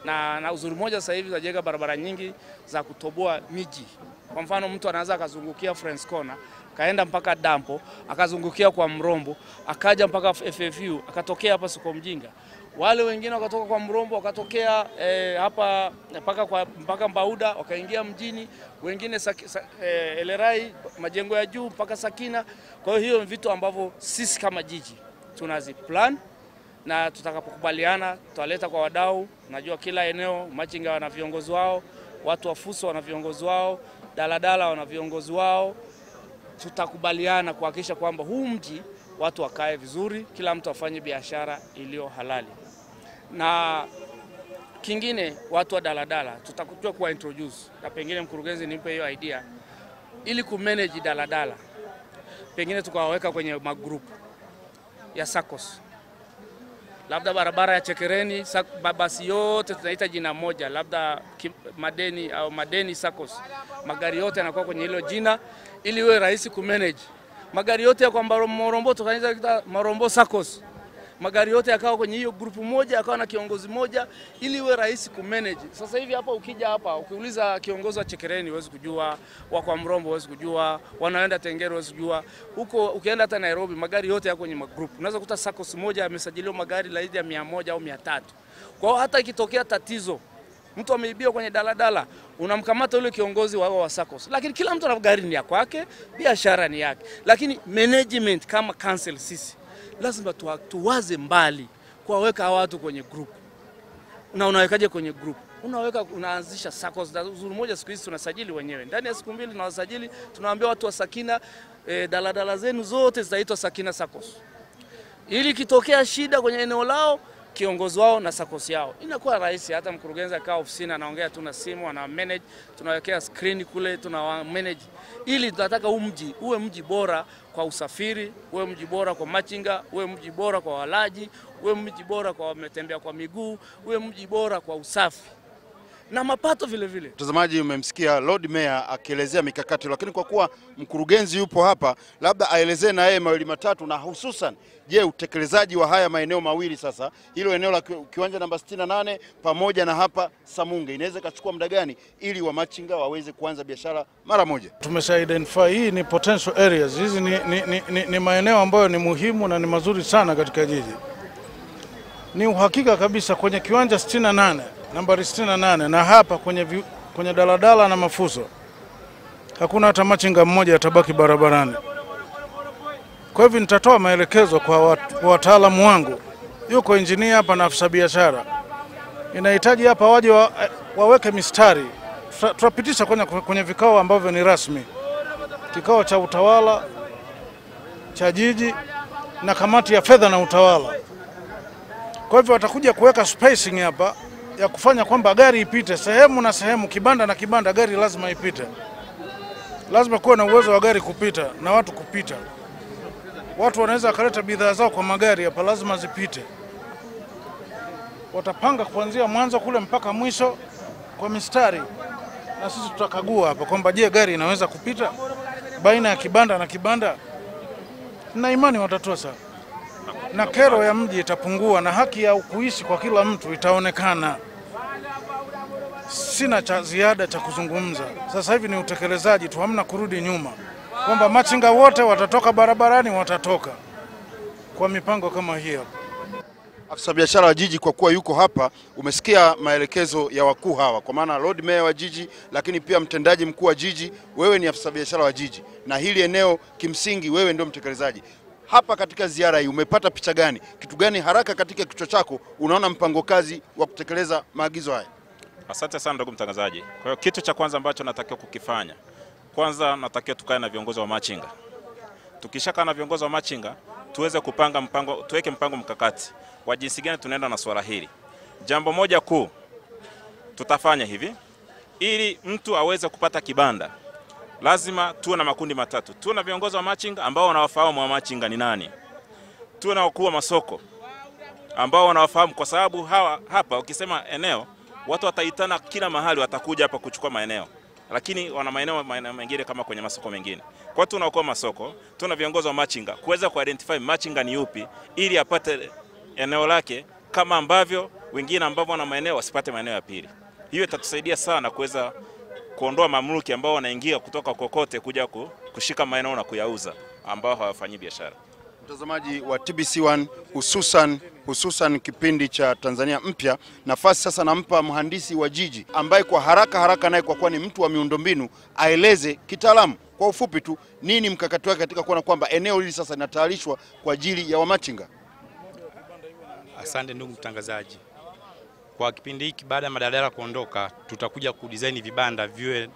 na, na uzuri mmoja sasa hivi tunajenga barabara nyingi za kutoboa miji. Kwa mfano mtu anaweza akazungukia Friends Corner akaenda mpaka dampo akazungukia kwa Mrombo akaja mpaka FFU akatokea hapa soko mjinga. Wale wengine wakatoka kwa Mrombo wakatokea eh, hapa mpaka kwa mpaka Mbauda wakaingia mjini, wengine sa, sa, eh, Elerai majengo ya juu mpaka Sakina. Kwa hiyo hiyo vitu ambavyo sisi kama jiji tunaziplan na tutakapokubaliana tutaleta kwa wadau. Najua kila eneo machinga wana viongozi wao, watu wa Fuso wana viongozi wao, daladala wana viongozi wao. Tutakubaliana kuhakikisha kwamba huu mji watu wakae vizuri, kila mtu afanye biashara iliyo halali. Na kingine, watu wa daladala tutakuja kuwa introduce, na pengine mkurugenzi nimpe hiyo idea, ili kumanage daladala, pengine tukawaweka kwenye magrupu ya SACCOS labda barabara ya Chekereni mabasi yote tunaita jina moja, labda Madeni au Madeni SACCOS. Magari yote yanakuwa kwenye hilo jina ili iwe rahisi kumanage. Magari yote ya kwa Morombo tukaita Morombo SACCOS. Magari yote yakawa kwenye hiyo grupu moja, yakawa na kiongozi moja ili iwe rahisi kumanage. Sasa hivi hapa ukija hapa ukiuliza kiongozi wa Chekereni huwezi kujua, wa kwa Mrombo huwezi kujua, wanaenda Tengeru huwezi kujua. Huko ukienda hata Nairobi magari yote yako kwenye magrupu. Unaweza kuta SACCOS moja amesajiliwa magari zaidi ya mia moja au mia tatu. Kwa hiyo hata ikitokea tatizo mtu ameibiwa kwenye daladala, unamkamata yule kiongozi wao wa SACCOS, lakini kila mtu ana gari ni ya kwake, biashara ni yake, lakini management kama council sisi lazima tuwa, tuwaze mbali kuwaweka watu kwenye group. Na unawekaje kwenye group? Unaweka, unaanzisha SACCOS. Uzuri moja, siku hizi tunasajili wenyewe, ndani ya siku mbili tunawasajili, tunawaambia watu wa Sakina e, daladala zenu zote zitaitwa Sakina SACCOS ili kitokea shida kwenye eneo lao kiongozi wao na sakosi yao inakuwa rahisi. Hata mkurugenzi akaa ofisini anaongea tu na simu, ana manage, tunawekea screen kule, tuna manage, ili tunataka huu mji uwe mji bora kwa usafiri, uwe mji bora kwa machinga, uwe mji bora kwa walaji, uwe mji bora kwa wametembea kwa miguu, uwe mji bora kwa usafi na mapato vile vile. Mtazamaji, umemsikia Lord Mayor akielezea mikakati, lakini kwa kuwa mkurugenzi yupo hapa, labda aelezee na yeye mawili matatu, na hususan, je, utekelezaji wa haya maeneo mawili sasa, hilo eneo la kiwanja namba 68 pamoja na hapa Samunge, inaweza ikachukua muda gani ili wamachinga waweze kuanza biashara mara moja? tumesha identify hii ni potential areas. Hizi ni, ni, ni, ni, ni maeneo ambayo ni muhimu na ni mazuri sana katika jiji. Ni uhakika kabisa kwenye kiwanja 68 nambari 68 na hapa kwenye, vi, kwenye daladala na mafuzo hakuna hata machinga mmoja atabaki barabarani. Kwa hivyo nitatoa maelekezo kwa wat- wataalamu wangu, yuko injinia hapa na afisa biashara, inahitaji hapa waje wa, waweke mistari. Tuta- tutapitisha kwenye, kwenye vikao ambavyo ni rasmi, kikao cha utawala cha jiji na kamati ya fedha na utawala. Kwa hivyo watakuja kuweka spacing hapa ya kufanya kwamba gari ipite sehemu na sehemu, kibanda na kibanda, gari lazima ipite. Lazima kuwe na uwezo wa gari kupita na watu kupita. Watu wanaweza wakaleta bidhaa zao kwa magari hapa, lazima zipite. Watapanga kuanzia mwanzo kule mpaka mwisho kwa mistari na sisi tutakagua hapa kwamba je, gari inaweza kupita baina ya kibanda na kibanda, na imani watatoa watatosa, na kero ya mji itapungua na haki ya kuishi kwa kila mtu itaonekana. Sina cha ziada cha kuzungumza. Sasa hivi ni utekelezaji tu, hamna kurudi nyuma, kwamba machinga wote watatoka barabarani, watatoka kwa mipango kama hiyo. Afisa biashara wa jiji kwa kuwa yuko hapa, umesikia maelekezo ya wakuu hawa, kwa maana Lord Mayor wa jiji, lakini pia mtendaji mkuu wa jiji. Wewe ni afisa biashara wa jiji na hili eneo kimsingi wewe ndio mtekelezaji hapa. Katika ziara hii umepata picha gani? Kitu gani haraka katika kichwa chako unaona mpango kazi wa kutekeleza maagizo haya? Asante sana ndugu mtangazaji. Kwa hiyo kitu cha kwanza ambacho natakiwa kukifanya, kwanza natakiwa tukae na viongozi wa machinga. Tukishakaa na viongozi wa machinga, tuweze kupanga mpango, tuweke mpango mkakati wa jinsi gani tunaenda na swala hili. Jambo moja kuu tutafanya hivi, ili mtu aweze kupata kibanda lazima tuwe na makundi matatu. Tuwe na viongozi wa machinga ambao wanawafahamu wa machinga ni nani, tuwe na wakuu wa masoko ambao wanawafahamu, kwa sababu hawa hapa ukisema eneo, watu wataitana kila mahali, watakuja hapa kuchukua maeneo, lakini wana maeneo mengine kama kwenye masoko mengine. Kwa hiyo tunaokoa masoko, tuna viongozi wa machinga kuweza kuidentify machinga ni yupi, ili apate eneo lake kama ambavyo wengine ambao wana maeneo wasipate maeneo ya pili. Hiyo itatusaidia sana kuweza kuondoa mamluki ambao wanaingia kutoka kokote kuja kushika maeneo na kuyauza ambao hawafanyi biashara. Mtazamaji wa TBC1 hususan hususan kipindi cha Tanzania mpya, nafasi sasa nampa mhandisi wa jiji ambaye kwa haraka haraka naye kwa kuwa ni mtu wa miundombinu aeleze kitaalamu kwa ufupi tu nini mkakati wake katika kuona kwamba eneo hili sasa linatayarishwa kwa ajili ya wamachinga. Asante ndugu mtangazaji. Kwa kipindi hiki baada ya madaladala kuondoka, tutakuja kudesign vibanda viwe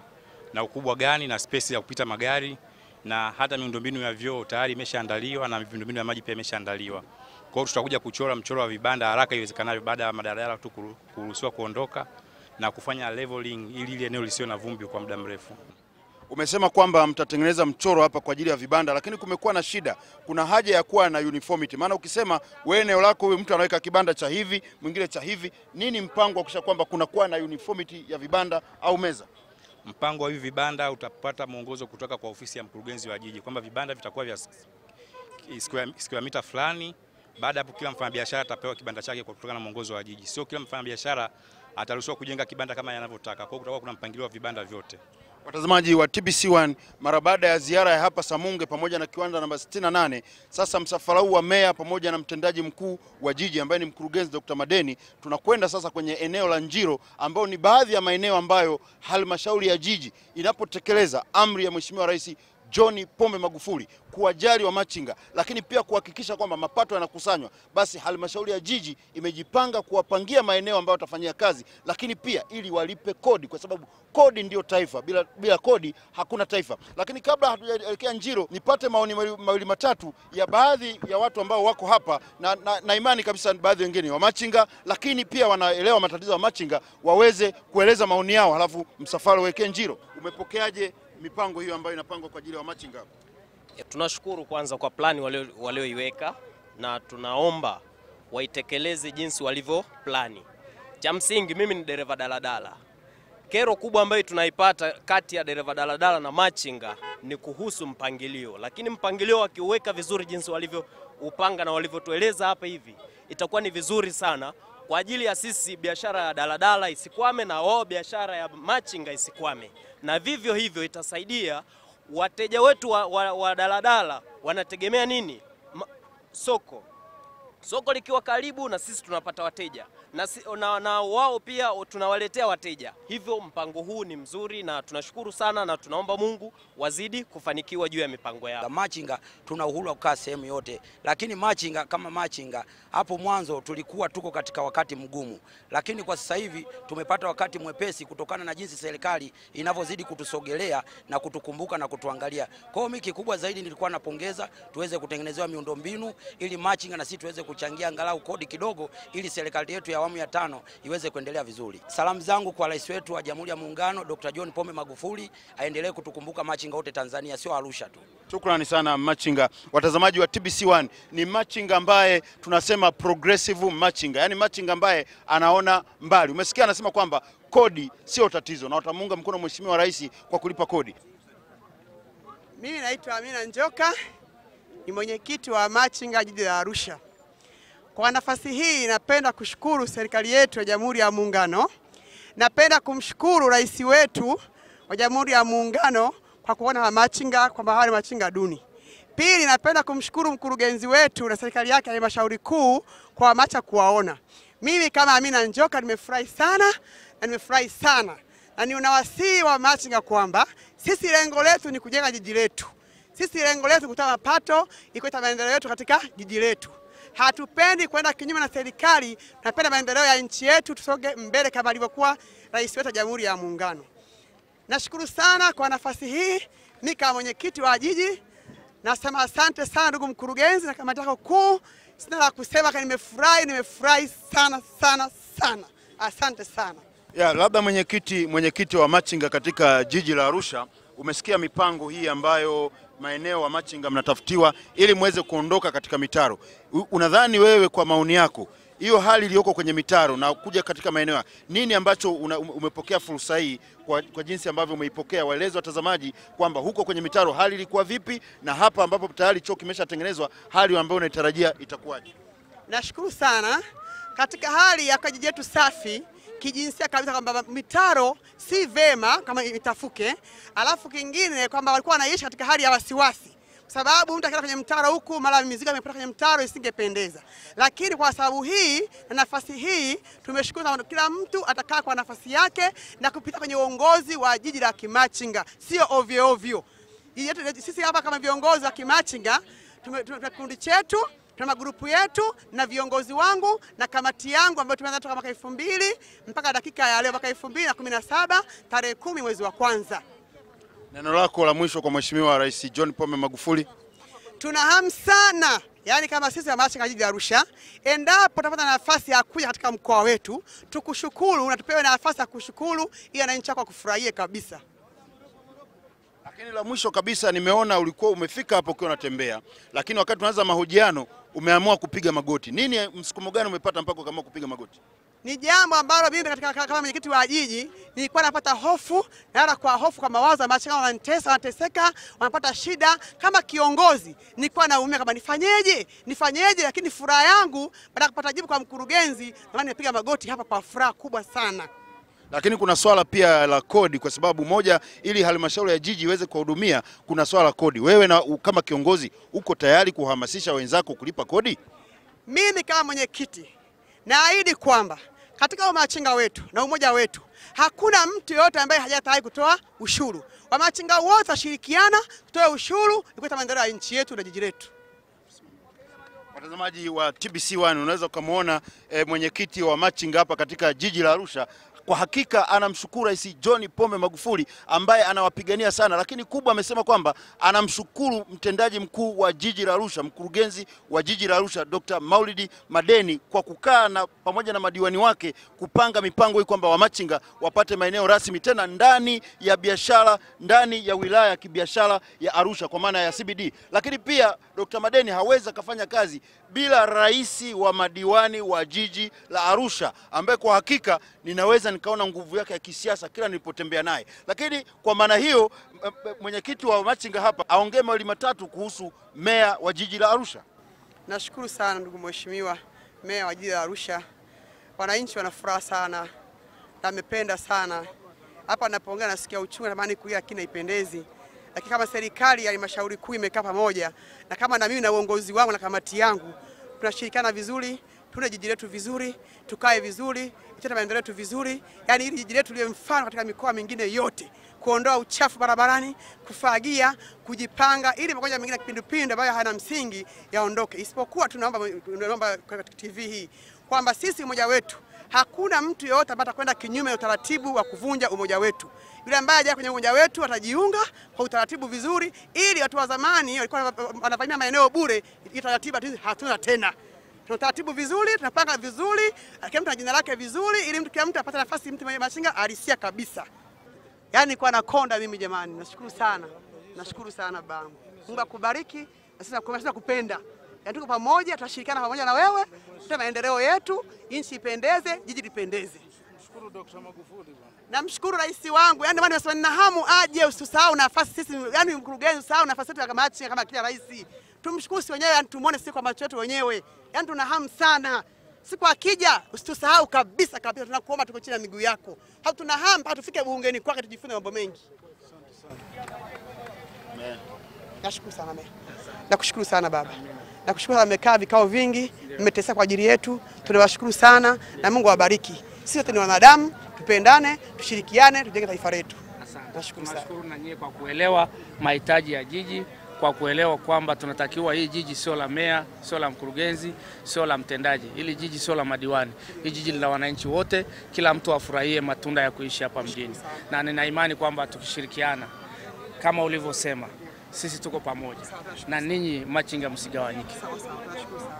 na ukubwa gani na space ya kupita magari na hata miundombinu ya vyoo tayari imeshaandaliwa na miundombinu ya maji pia imeshaandaliwa. Kwa hiyo tutakuja kuchora mchoro wa vibanda haraka iwezekanavyo baada ya madaladala tu kuruhusiwa kuondoka na kufanya leveling ili ile eneo lisiwe na vumbi kwa muda mrefu. Umesema kwamba mtatengeneza mchoro hapa kwa ajili ya vibanda, lakini kumekuwa na shida. Kuna haja ya kuwa na uniformity, maana ukisema wewe eneo lako, huyu mtu anaweka kibanda cha hivi, mwingine cha hivi, nini mpango wa kuhakikisha kwamba kunakuwa na uniformity ya vibanda au meza? Mpango wa hivi vibanda utapata mwongozo kutoka kwa ofisi ya mkurugenzi wa jiji kwamba vibanda vitakuwa vya square, mita fulani. Baada hapo, kila mfanyabiashara atapewa kibanda chake kwa kutokana na mwongozo wa jiji. Sio kila mfanyabiashara ataruhusiwa kujenga kibanda kama yanavyotaka. Kwa hiyo kutakuwa kuna mpangilio wa vibanda vyote. Watazamaji wa TBC1, mara baada ya ziara ya hapa Samunge pamoja na kiwanda namba 68, sasa msafara huu wa meya pamoja na mtendaji mkuu wa jiji ambaye ni mkurugenzi Dr. Madeni, tunakwenda sasa kwenye eneo la Njiro ambayo ni baadhi ya maeneo ambayo halmashauri ya jiji inapotekeleza amri ya Mheshimiwa Rais John Pombe Magufuli kuwajali wa machinga, lakini pia kuhakikisha kwamba mapato yanakusanywa, basi halmashauri ya jiji imejipanga kuwapangia maeneo ambayo watafanyia kazi, lakini pia ili walipe kodi, kwa sababu kodi ndiyo taifa. Bila, bila kodi hakuna taifa. Lakini kabla hatujaelekea Njiro, nipate maoni mawili- mawili matatu ya baadhi ya watu ambao wako hapa na, na, na imani kabisa baadhi wengine wa machinga lakini pia wanaelewa matatizo ya machinga, waweze kueleza maoni yao, halafu msafara uelekee Njiro. Umepokeaje mipango hiyo ambayo inapangwa kwa ajili ya wamachinga hapa? E, Tunashukuru kwanza kwa plani walio- walioiweka na tunaomba waitekeleze jinsi walivyo plani. Cha msingi, mimi ni dereva daladala. Kero kubwa ambayo tunaipata kati ya dereva daladala na machinga ni kuhusu mpangilio, lakini mpangilio wakiuweka vizuri jinsi walivyo upanga na walivyotueleza hapa hivi, itakuwa ni vizuri sana kwa ajili ya sisi biashara ya daladala isikwame na wao biashara ya machinga isikwame, na vivyo hivyo itasaidia wateja wetu wa, wa, wa daladala wanategemea nini? Ma, soko. Soko likiwa karibu na sisi tunapata wateja na, na, na wao pia tunawaletea wateja. Hivyo mpango huu ni mzuri na tunashukuru sana na tunaomba Mungu wazidi kufanikiwa juu ya mipango yao. Machinga tuna uhuru wa kukaa sehemu yote, lakini machinga kama machinga, hapo mwanzo tulikuwa tuko katika wakati mgumu, lakini kwa sasa hivi tumepata wakati mwepesi kutokana na jinsi serikali inavyozidi kutusogelea na kutukumbuka na kutuangalia. Kwa hiyo mimi kikubwa zaidi nilikuwa napongeza tuweze kutengenezewa miundombinu ili machinga na sisi tuweze kuchangia angalau kodi kidogo, ili serikali yetu ya awamu ya tano iweze kuendelea vizuri. Salamu zangu kwa rais wetu wa Jamhuri ya Muungano Dr. John Pombe Magufuli, aendelee kutukumbuka machinga wote Tanzania, sio Arusha tu. Shukrani sana machinga. Watazamaji wa TBC1, ni machinga ambaye tunasema progressive machinga, yaani machinga ambaye anaona mbali. Umesikia anasema kwamba kodi sio tatizo na watamuunga mkono Mheshimiwa Rais kwa kulipa kodi. Mimi naitwa Amina Njoka, ni mwenyekiti wa machinga jiji la Arusha. Kwa nafasi hii napenda kushukuru serikali yetu ya Jamhuri ya Muungano. Napenda kumshukuru rais wetu wa Jamhuri ya Muungano kwa kuona wamachinga kwamba hawa machinga duni. Pili, napenda kumshukuru mkurugenzi wetu na serikali yake ya halmashauri kuu kwa wamacha kuwaona. Mimi kama Amina Njoka nimefurahi sana na nimefurahi sana na ni unawasihi wa machinga kwamba sisi lengo letu ni kujenga jiji letu. Sisi lengo letu kutoa mapato ikuleta maendeleo yetu katika jiji letu. Hatupendi kwenda kinyume na serikali, tunapenda maendeleo ya nchi yetu, tusonge mbele kama alivyokuwa rais wetu wa Jamhuri ya Muungano. Nashukuru sana kwa nafasi hii, mimi kama mwenyekiti wa jiji nasema asante sana ndugu mkurugenzi na kamati yako kuu. Sina la kusema, nimefurahi, nimefurahi sana sana sana, asante sana. Ya, labda mwenyekiti mwenyekiti wa machinga katika jiji la Arusha, umesikia mipango hii ambayo maeneo wa machinga mnatafutiwa ili muweze kuondoka katika mitaro. Unadhani wewe kwa maoni yako hiyo hali iliyoko kwenye mitaro na kuja katika maeneo haya, nini ambacho una, umepokea fursa hii kwa, kwa jinsi ambavyo umeipokea? Waeleze watazamaji kwamba huko kwenye mitaro hali ilikuwa vipi na hapa ambapo tayari choo kimeshatengenezwa hali ambayo unaitarajia itakuwaje? Nashukuru sana katika hali ya kijiji yetu safi kijinsia kabisa, kwamba mitaro si vema kama itafuke. Alafu kingine kwamba walikuwa wanaishi katika hali ya wasiwasi, sababu mtu akienda kwenye mtaro huku mara mizigo imepita kwenye mtaro isingependeza. Lakini kwa sababu hii na nafasi hii tumeshukuru sana, kila mtu atakaa kwa nafasi yake na kupita kwenye uongozi wa jiji la Kimachinga, sio ovyo ovyo. Sisi hapa kama viongozi wa Kimachinga tuna kikundi chetu tuna magrupu yetu na viongozi wangu na kamati yangu ambayo tumeanza toka mwaka elfu mbili mpaka dakika ya leo mwaka elfu mbili na kumi na saba tarehe kumi mwezi wa kwanza. Neno lako la mwisho kwa Mheshimiwa Rais John Pombe Magufuli. Tuna hamu sana yaani kama sisi wa machinga jiji la Arusha, endapo tutapata nafasi ya kuja katika mkoa wetu tukushukuru na tupewe nafasi ya kushukuru, ili wananchi wako wakufurahie kabisa. Lakini la mwisho kabisa, nimeona ulikuwa umefika hapo ukiwa unatembea, lakini wakati tunaanza mahojiano umeamua kupiga magoti. Nini, msukumo gani umepata mpaka ukaamua kupiga magoti? ni jambo ambalo mimi katika kama mwenyekiti wa jiji nilikuwa napata hofu, naona kwa hofu kwa mawazo, machinga wanatesa, wanateseka, wanapata shida. Kama kiongozi nilikuwa naumia kama nifanyeje, nifanyeje, lakini furaha yangu baada ya kupata jibu kwa mkurugenzi, maana nimepiga magoti hapa kwa furaha kubwa sana. Lakini kuna swala pia la kodi, kwa sababu moja, ili halmashauri ya jiji iweze kuwahudumia, kuna swala la kodi. Wewe na kama kiongozi uko tayari kuhamasisha wenzako kulipa kodi? Mimi kama mwenyekiti naahidi kwamba katika wamachinga wetu na umoja wetu hakuna mtu yoyote ambaye hajatayari kutoa ushuru. Wamachinga wote washirikiana kutoa ushuru kuleta maendeleo ya nchi yetu na jiji letu. Watazamaji wa TBC1 unaweza ukamwona e, mwenyekiti wa machinga hapa katika jiji la Arusha. Kwa hakika anamshukuru Rais John Pombe Magufuli ambaye anawapigania sana, lakini kubwa amesema kwamba anamshukuru mtendaji mkuu wa jiji la Arusha, mkurugenzi wa jiji la Arusha Dr. Maulidi Madeni kwa kukaa na pamoja na madiwani wake kupanga mipango hii kwamba wamachinga wapate maeneo rasmi tena ndani ya biashara, ndani ya wilaya ya kibiashara ya Arusha kwa maana ya CBD. Lakini pia Dr. Madeni hawezi akafanya kazi bila rais wa madiwani wa jiji la Arusha ambaye kwa hakika ninaweza nikaona nguvu yake ya kisiasa kila nilipotembea naye. Lakini kwa maana hiyo mwenyekiti wa machinga hapa aongee mawili matatu kuhusu meya wa jiji la Arusha. Nashukuru sana ndugu mheshimiwa meya wa jiji la Arusha. Wananchi wana furaha sana na sana. Hapa napoongea nasikia uchungu, natamani kulia lakini haipendezi. Lakini kama serikali ya halmashauri kuu imekaa pamoja na kama na mimi na uongozi wangu na kamati yangu tunashirikiana vizuri, tuna jiji letu vizuri, tukae vizuri, itete maendeleo yetu vizuri, yani ili jiji letu liwe mfano katika mikoa mingine yote, kuondoa uchafu barabarani, kufagia, kujipanga, ili magonjwa mengine ya kipindupindu ambayo hayana msingi yaondoke. Isipokuwa tunaomba tunaomba kwa TV hii kwamba sisi umoja wetu hakuna mtu yeyote ambaye atakwenda kinyume na utaratibu wa kuvunja umoja wetu. Yule ambaye hajaja kwenye uwanja wetu atajiunga kwa utaratibu vizuri, ili watu wa zamani walikuwa wanavamia maeneo bure. Hii taratibu hatuna tena. Tuna taratibu vizuri, tunapanga vizuri, kila mtu na jina lake vizuri, ili mtu kila mtu apate nafasi, mtu mwenye machinga alisia kabisa. Yaani kwa nakonda mimi jamani, nashukuru sana, nashukuru sana bangu. Mungu akubariki na sisi tunakupenda sisi nakupenda. Yaani tuko pamoja, tutashirikiana pamoja na wewe, tuta maendeleo yetu, nchi ipendeze, jiji lipendeze. Shukuru Dr. Magufuli. Namshukuru rais wangu, yani maana nimesema nina hamu aje, usisahau nafasi sisi, yani mkurugenzi, usisahau nafasi yetu ya kamati kama kila rais. Tumshukuru si wenyewe, yani tumuone sisi kwa macho yetu wenyewe, yani tuna hamu sana. Siku akija usitusahau kabisa kabisa, tunakuomba, tuko chini ya miguu yako. Hatu tuna hamu mpaka tufike bungeni kwake tujifunze mambo mengi. Nashukuru sana mimi. Nakushukuru sana baba. Nakushukuru sana, mmekaa vikao vingi, mmeteseka kwa ajili yetu. Tunawashukuru sana na Mungu awabariki. Sisi wote ni wanadamu, tupendane, tushirikiane, tujenge taifa letu. Nashukuru sana. Na nyie kwa kuelewa mahitaji ya jiji, kwa kuelewa kwamba tunatakiwa hii jiji sio la meya, sio la mkurugenzi, sio la mtendaji. Hili jiji sio la madiwani. Hii jiji lina wananchi wote, kila mtu afurahie matunda ya kuishi hapa mjini, na nina imani kwamba tukishirikiana kama ulivyosema, sisi tuko pamoja na ninyi, machinga msigawanyike.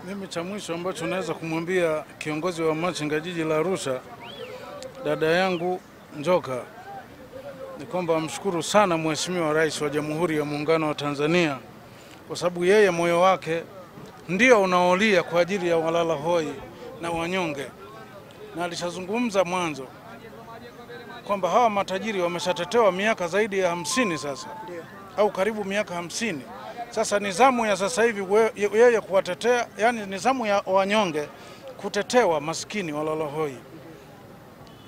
Mimi cha mwisho ambacho naweza kumwambia kiongozi wa machinga jiji la Arusha dada yangu Njoka ni kwamba amshukuru sana Mheshimiwa Rais wa Jamhuri ya Muungano wa Tanzania kwa sababu yeye moyo wake ndio unaolia kwa ajili ya walala hoi na wanyonge, na alishazungumza mwanzo kwamba hawa matajiri wameshatetewa miaka zaidi ya hamsini sasa au karibu miaka hamsini. Sasa ni zamu ya sasa hivi yeye kuwatetea, yani ni zamu ya wanyonge kutetewa maskini walalahoi.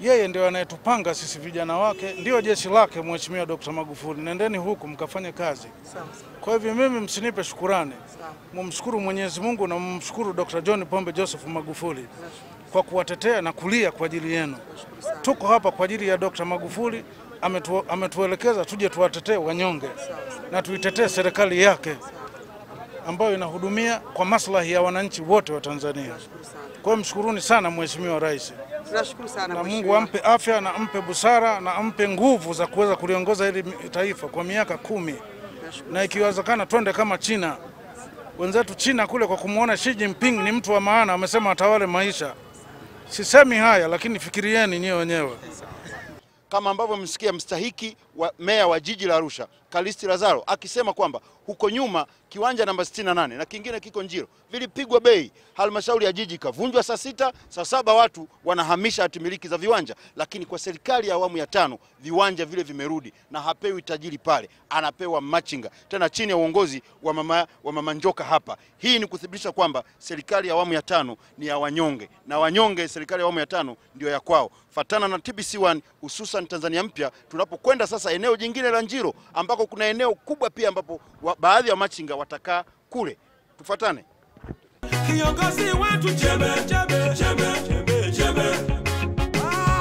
Yeye ndio anayetupanga sisi vijana wake, ndio jeshi lake Mheshimiwa Dkt. Magufuli. Nendeni huku mkafanye kazi. Kwa hivyo mimi msinipe shukurani, mumshukuru Mwenyezi Mungu na mumshukuru Dr. John Pombe Joseph Magufuli kwa kuwatetea na kulia kwa ajili yenu. Tuko hapa kwa ajili ya Dr. Magufuli, ametu, ametuelekeza tuje tuwatetee wanyonge na tuitetee serikali yake ambayo inahudumia kwa maslahi ya wananchi wote wa Tanzania. Kwa hiyo mshukuruni sana Mheshimiwa Rais Tunashukuru sana na Mungu ampe afya na ampe busara na ampe nguvu za kuweza kuliongoza hili taifa kwa miaka kumi, na ikiwezekana twende kama China. Wenzetu China kule, kwa kumwona Xi Jinping ni mtu wa maana, amesema atawale maisha. Sisemi haya, lakini fikirieni nyiwe wenyewe. kama ambavyo msikia mstahiki wa meya wa jiji la Arusha Kalisti Lazaro akisema kwamba huko nyuma kiwanja namba 68 na kingine kiko Njiro vilipigwa bei, halmashauri ya jiji ikavunjwa saa sita, saa saba watu wanahamisha hatimiliki za viwanja, lakini kwa serikali ya awamu ya tano viwanja vile vimerudi na hapewi tajiri pale, anapewa machinga tena chini ya uongozi wa mama, wa mama Njoka hapa. Hii ni kuthibitisha kwamba serikali ya awamu ya tano ni ya wanyonge na wanyonge, serikali ya awamu ya tano ndio ya kwao. Fatana na TBC1 hususan Tanzania mpya, tunapokwenda sasa eneo jingine la Njiro ambako kuna eneo kubwa pia ambapo wa, baadhi ya wa machinga watakaa kule. Tufuatane. Kiongozi wetu chebe, chebe, chebe, chebe, jembe. Ah.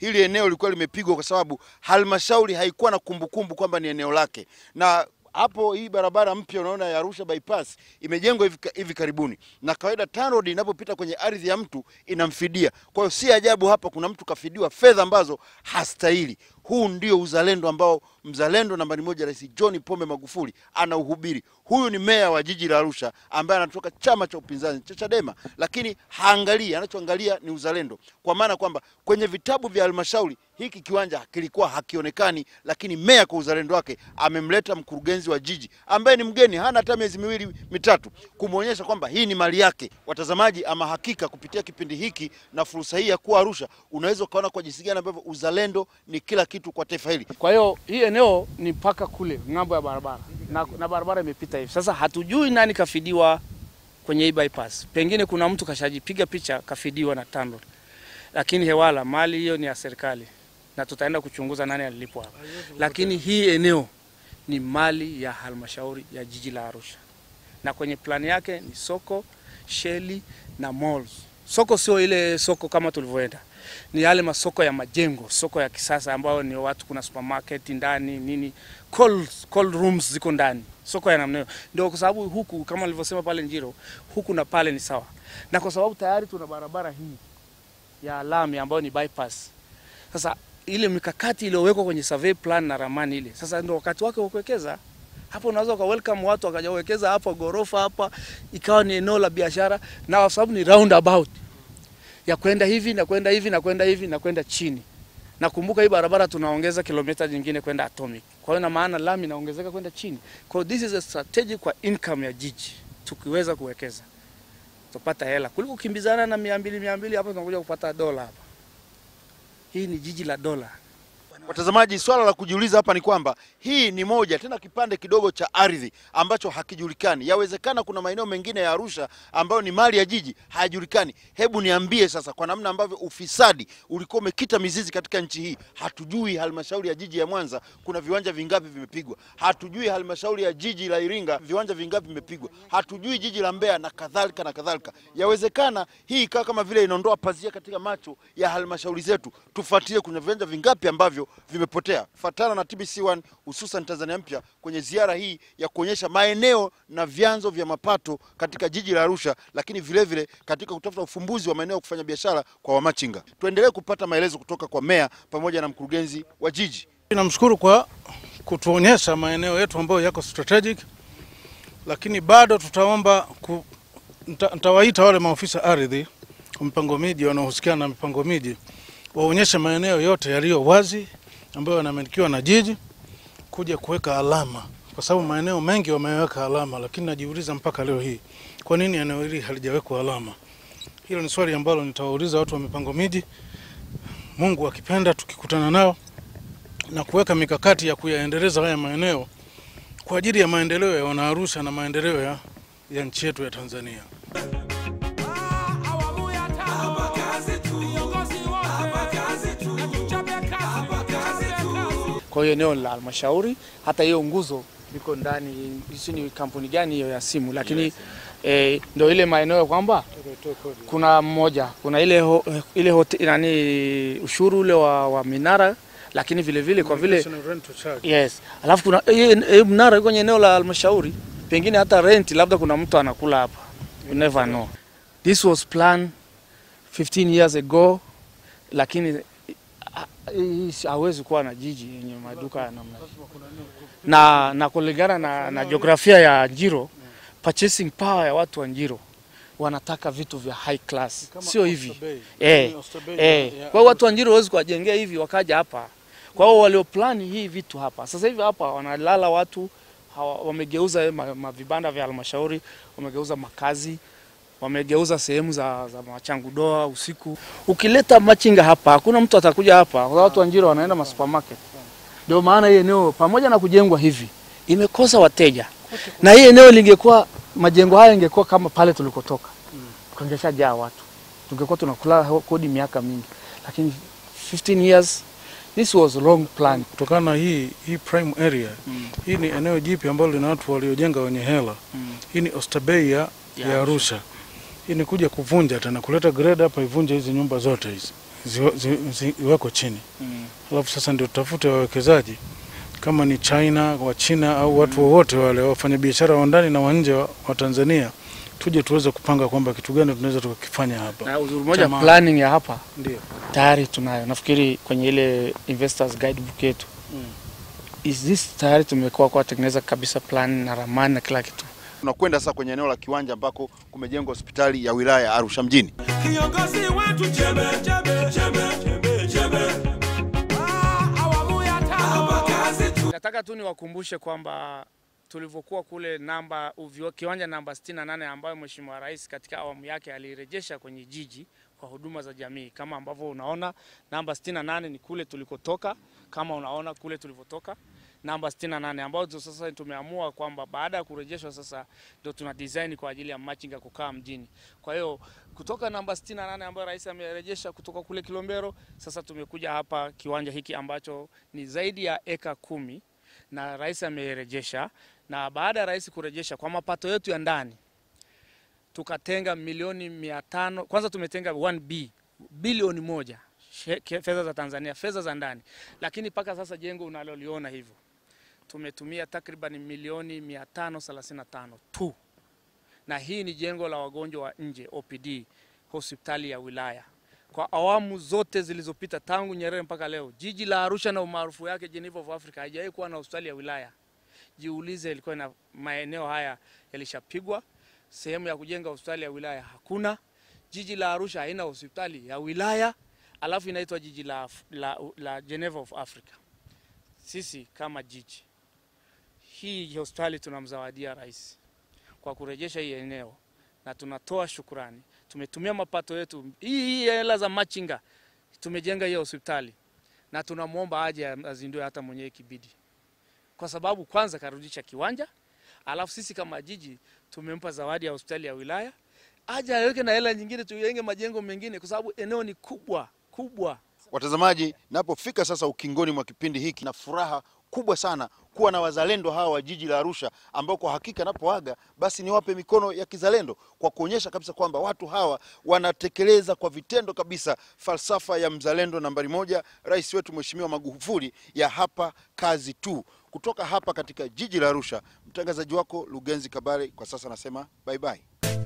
Hili eneo lilikuwa limepigwa kwa sababu halmashauri haikuwa na kumbukumbu kwamba ni eneo lake, na hapo hii barabara mpya unaona ya Arusha bypass imejengwa hivi, hivi karibuni, na kawaida TANROADS inapopita kwenye ardhi ya mtu inamfidia. Kwa hiyo si ajabu hapa kuna mtu kafidiwa fedha ambazo hastahili. Huu ndio uzalendo ambao mzalendo nambari moja Rais John Pombe Magufuli anauhubiri. Huyu ni meya wa jiji la Arusha ambaye anatoka chama cha upinzani cha Chadema, lakini haangalii, anachoangalia ni uzalendo, kwa maana kwamba kwenye vitabu vya halmashauri hiki kiwanja kilikuwa hakionekani, lakini meya kwa uzalendo wake amemleta mkurugenzi wa jiji ambaye ni mgeni, hana hata miezi miwili mitatu, kumwonyesha kwamba hii ni mali yake. Watazamaji, ama hakika kupitia kipindi hiki na fursa hii ya kuwa Arusha, unaweza ukaona kwa jinsi gani ambavyo uzalendo ni kila kitu kwa taifa hili. Kwa hiyo hii eneo ni mpaka kule ng'ambo ya barabara na, na barabara imepita hivi. Sasa hatujui nani kafidiwa kwenye hii bypass. Pengine kuna mtu kashajipiga picha kafidiwa na TANROADS, lakini hewala, mali hiyo ni ya serikali na tutaenda kuchunguza nani alilipwa hapa, lakini hii eneo ni mali ya halmashauri ya jiji la Arusha, na kwenye plani yake ni soko, sheli na malls. Soko sio ile soko kama tulivyoenda, ni yale masoko ya majengo, soko ya kisasa ambayo ni watu, kuna supermarket ndani nini, cold, cold rooms ziko ndani, soko ya namna hiyo. Ndio kwa sababu huku kama nilivyosema pale Njiro, huku na pale ni sawa, na kwa sababu tayari tuna barabara hii ya lami ambayo ni bypass. Sasa ile mikakati iliyowekwa kwenye survey plan na ramani ile, sasa ndio wakati wake wa kuwekeza hapo. Unaweza uka welcome watu wakajawekeza hapa gorofa hapa, ikawa ni eneo la biashara, na kwa sababu ni roundabout ya kwenda hivi na kwenda hivi na kwenda hivi na kwenda chini. Nakumbuka hii barabara tunaongeza kilomita nyingine kwenda atomic, kwa hiyo na maana lami inaongezeka kwenda chini. Kwa this is a strategy kwa income ya jiji, tukiweza kuwekeza tupata hela kuliko kukimbizana na mia mbili mia mbili hapo tunakuja kupata dola hapa. Hii ni jiji la dola. Watazamaji, swala la kujiuliza hapa ni kwamba hii ni moja tena kipande kidogo cha ardhi ambacho hakijulikani. Yawezekana kuna maeneo mengine ya Arusha ambayo ni mali ya jiji hayajulikani. Hebu niambie sasa, kwa namna ambavyo ufisadi ulikuwa umekita mizizi katika nchi hii, hatujui halmashauri ya jiji ya Mwanza kuna viwanja vingapi vimepigwa, hatujui halmashauri ya jiji la Iringa viwanja vingapi vimepigwa, hatujui jiji la Mbeya na kadhalika na kadhalika. Yawezekana hii ikawa kama vile inaondoa pazia katika macho ya halmashauri zetu. Tufuatilie kuna viwanja vingapi ambavyo vimepotea. Fatana na TBC1 hususan Tanzania mpya kwenye ziara hii ya kuonyesha maeneo na vyanzo vya mapato katika jiji la Arusha, lakini vile vile katika kutafuta ufumbuzi wa maeneo ya kufanya biashara kwa wamachinga. Tuendelee kupata maelezo kutoka kwa meya pamoja na mkurugenzi wa jiji. Namshukuru kwa kutuonyesha maeneo yetu ambayo yako strategic, lakini bado tutaomba ku, nta, ntawaita wale maofisa ardhi mipango miji wanaohusikana na mipango miji waonyeshe maeneo yote yaliyo wazi ambayo yanamilikiwa na jiji kuja kuweka alama, kwa sababu maeneo mengi wameweka alama, lakini najiuliza mpaka leo hii kwa nini eneo hili halijawekwa alama. Hilo ni swali ambalo nitawauliza watu wa mipango miji, Mungu akipenda, tukikutana nao na kuweka mikakati ya kuyaendeleza haya maeneo kwa ajili ya maendeleo ya Wanaarusha na maendeleo ya, ya nchi yetu ya Tanzania. Kwa hiyo eneo la halmashauri, hata hiyo nguzo iko ndani, si ni kampuni gani hiyo ya simu, lakini yes. eh, ndio ile maeneo kwamba kuna mmoja, kuna ile ho, ile hot, nani ushuru ule wa, wa minara, lakini vile vile kwa vile yes, alafu kuna e, e, mnara iko kwenye eneo la halmashauri, pengine hata rent, labda kuna mtu anakula hapa, you never know. This was planned 15 years ago, lakini hawezi kuwa na jiji yenye maduka ya namna na, na kulingana na, na jiografia ya Njiro, purchasing power ya watu wa Njiro wanataka vitu vya high class, sio hivi. Eh, eh. Kwa hiyo watu wa Njiro hawezi kuwajengea hivi wakaja hapa. Kwa hiyo walioplani hii vitu hapa. Sasa hivi hapa wanalala watu hawa, wamegeuza ma, ma vibanda vya halmashauri wamegeuza makazi wamegeuza sehemu za, za machangu doa usiku. Ukileta machinga hapa, hakuna mtu atakuja hapa, kwa watu wa Njiro wanaenda ma supermarket. Ndio maana hii eneo pamoja na kujengwa hivi imekosa wateja, na hii eneo lingekuwa majengo haya ingekuwa kama pale tulikotoka, tungeshajaa watu, tungekuwa tunakula kodi miaka mingi, lakini 15 years this was long plan. Kutokana na hii hii prime area hii ni eneo jipi ambalo lina watu waliojenga wenye hela. Hii ni Oysterbay ya, ya Arusha. Hii ni kuja kuvunja tena kuleta grade hapa ivunje hizi nyumba zote hizi ziweko zi- zi- iweko chini alafu sasa ndio tutafute wawekezaji kama ni China wa China au watu wowote wale wafanya biashara wa ndani na wa nje wa, wa Tanzania tuje tuweze kupanga kwamba kitu gani tunaweza tukakifanya hapa. Na uzuri moja Chama- planning ya hapa Ndio. tayari tunayo, nafikiri kwenye ile investors guidebook yetu Mm. is this tayari tumekuwa kwa tengeneza kabisa plan na ramani na kila kitu. Tunakwenda sasa kwenye eneo la kiwanja ambako kumejengwa hospitali ya wilaya ya Arusha mjini. Kiongozi wetu chebe, chebe, chebe, chebe. Ah, awamu ya tano. Tu. Nataka tu niwakumbushe kwamba tulivyokuwa kule namba uvio, kiwanja namba 68 ambayo Mheshimiwa Rais katika awamu yake alirejesha kwenye jiji kwa huduma za jamii. Kama ambavyo unaona namba 68 ni kule tulikotoka, kama unaona kule tulivyotoka namba 68 ambazo sasa tumeamua kwamba baada ya kurejeshwa sasa ndio tuna design kwa ajili ya machinga kukaa mjini. Kwa hiyo kutoka namba 68 ambayo rais amerejesha kutoka kule Kilombero, sasa tumekuja hapa kiwanja hiki ambacho ni zaidi ya eka kumi na rais amerejesha, na baada ya rais kurejesha kwa mapato yetu ya ndani tukatenga milioni mia tano. Kwanza tumetenga 1B bilioni moja fedha za Tanzania, fedha za ndani, lakini mpaka sasa jengo unaloliona hivyo tumetumia takriban milioni 535 tu, na hii ni jengo la wagonjwa wa nje OPD, hospitali ya wilaya. Kwa awamu zote zilizopita tangu Nyerere mpaka leo, jiji la Arusha na umaarufu yake Geneva of Africa haijawahi kuwa na hospitali ya wilaya. Jiulize, ilikuwa na maeneo haya yalishapigwa, sehemu ya kujenga hospitali ya wilaya hakuna. Jiji la Arusha haina hospitali ya wilaya, alafu inaitwa jiji la, la, la Geneva of Africa. Sisi kama jiji hii hospitali tunamzawadia rais kwa kurejesha hii eneo na tunatoa shukurani. Tumetumia mapato yetu hii hii hela za machinga, tumejenga hii hospitali na tunamwomba aje azindue hata mwenyewe kibidi, kwa sababu kwanza karudisha kiwanja, alafu sisi kama jiji tumempa zawadi ya hospitali ya wilaya, aje aweke na hela nyingine tujenge majengo mengine, kwa sababu eneo ni kubwa kubwa. Watazamaji, napofika sasa ukingoni mwa kipindi hiki na furaha kubwa sana kuwa na wazalendo hawa wa jiji la Arusha ambao kwa hakika napoaga basi niwape mikono ya kizalendo kwa kuonyesha kabisa kwamba watu hawa wanatekeleza kwa vitendo kabisa falsafa ya mzalendo nambari moja, rais wetu Mheshimiwa Magufuli ya hapa kazi tu. Kutoka hapa katika jiji la Arusha, mtangazaji wako Lugenzi Kabare, kwa sasa nasema bye bye.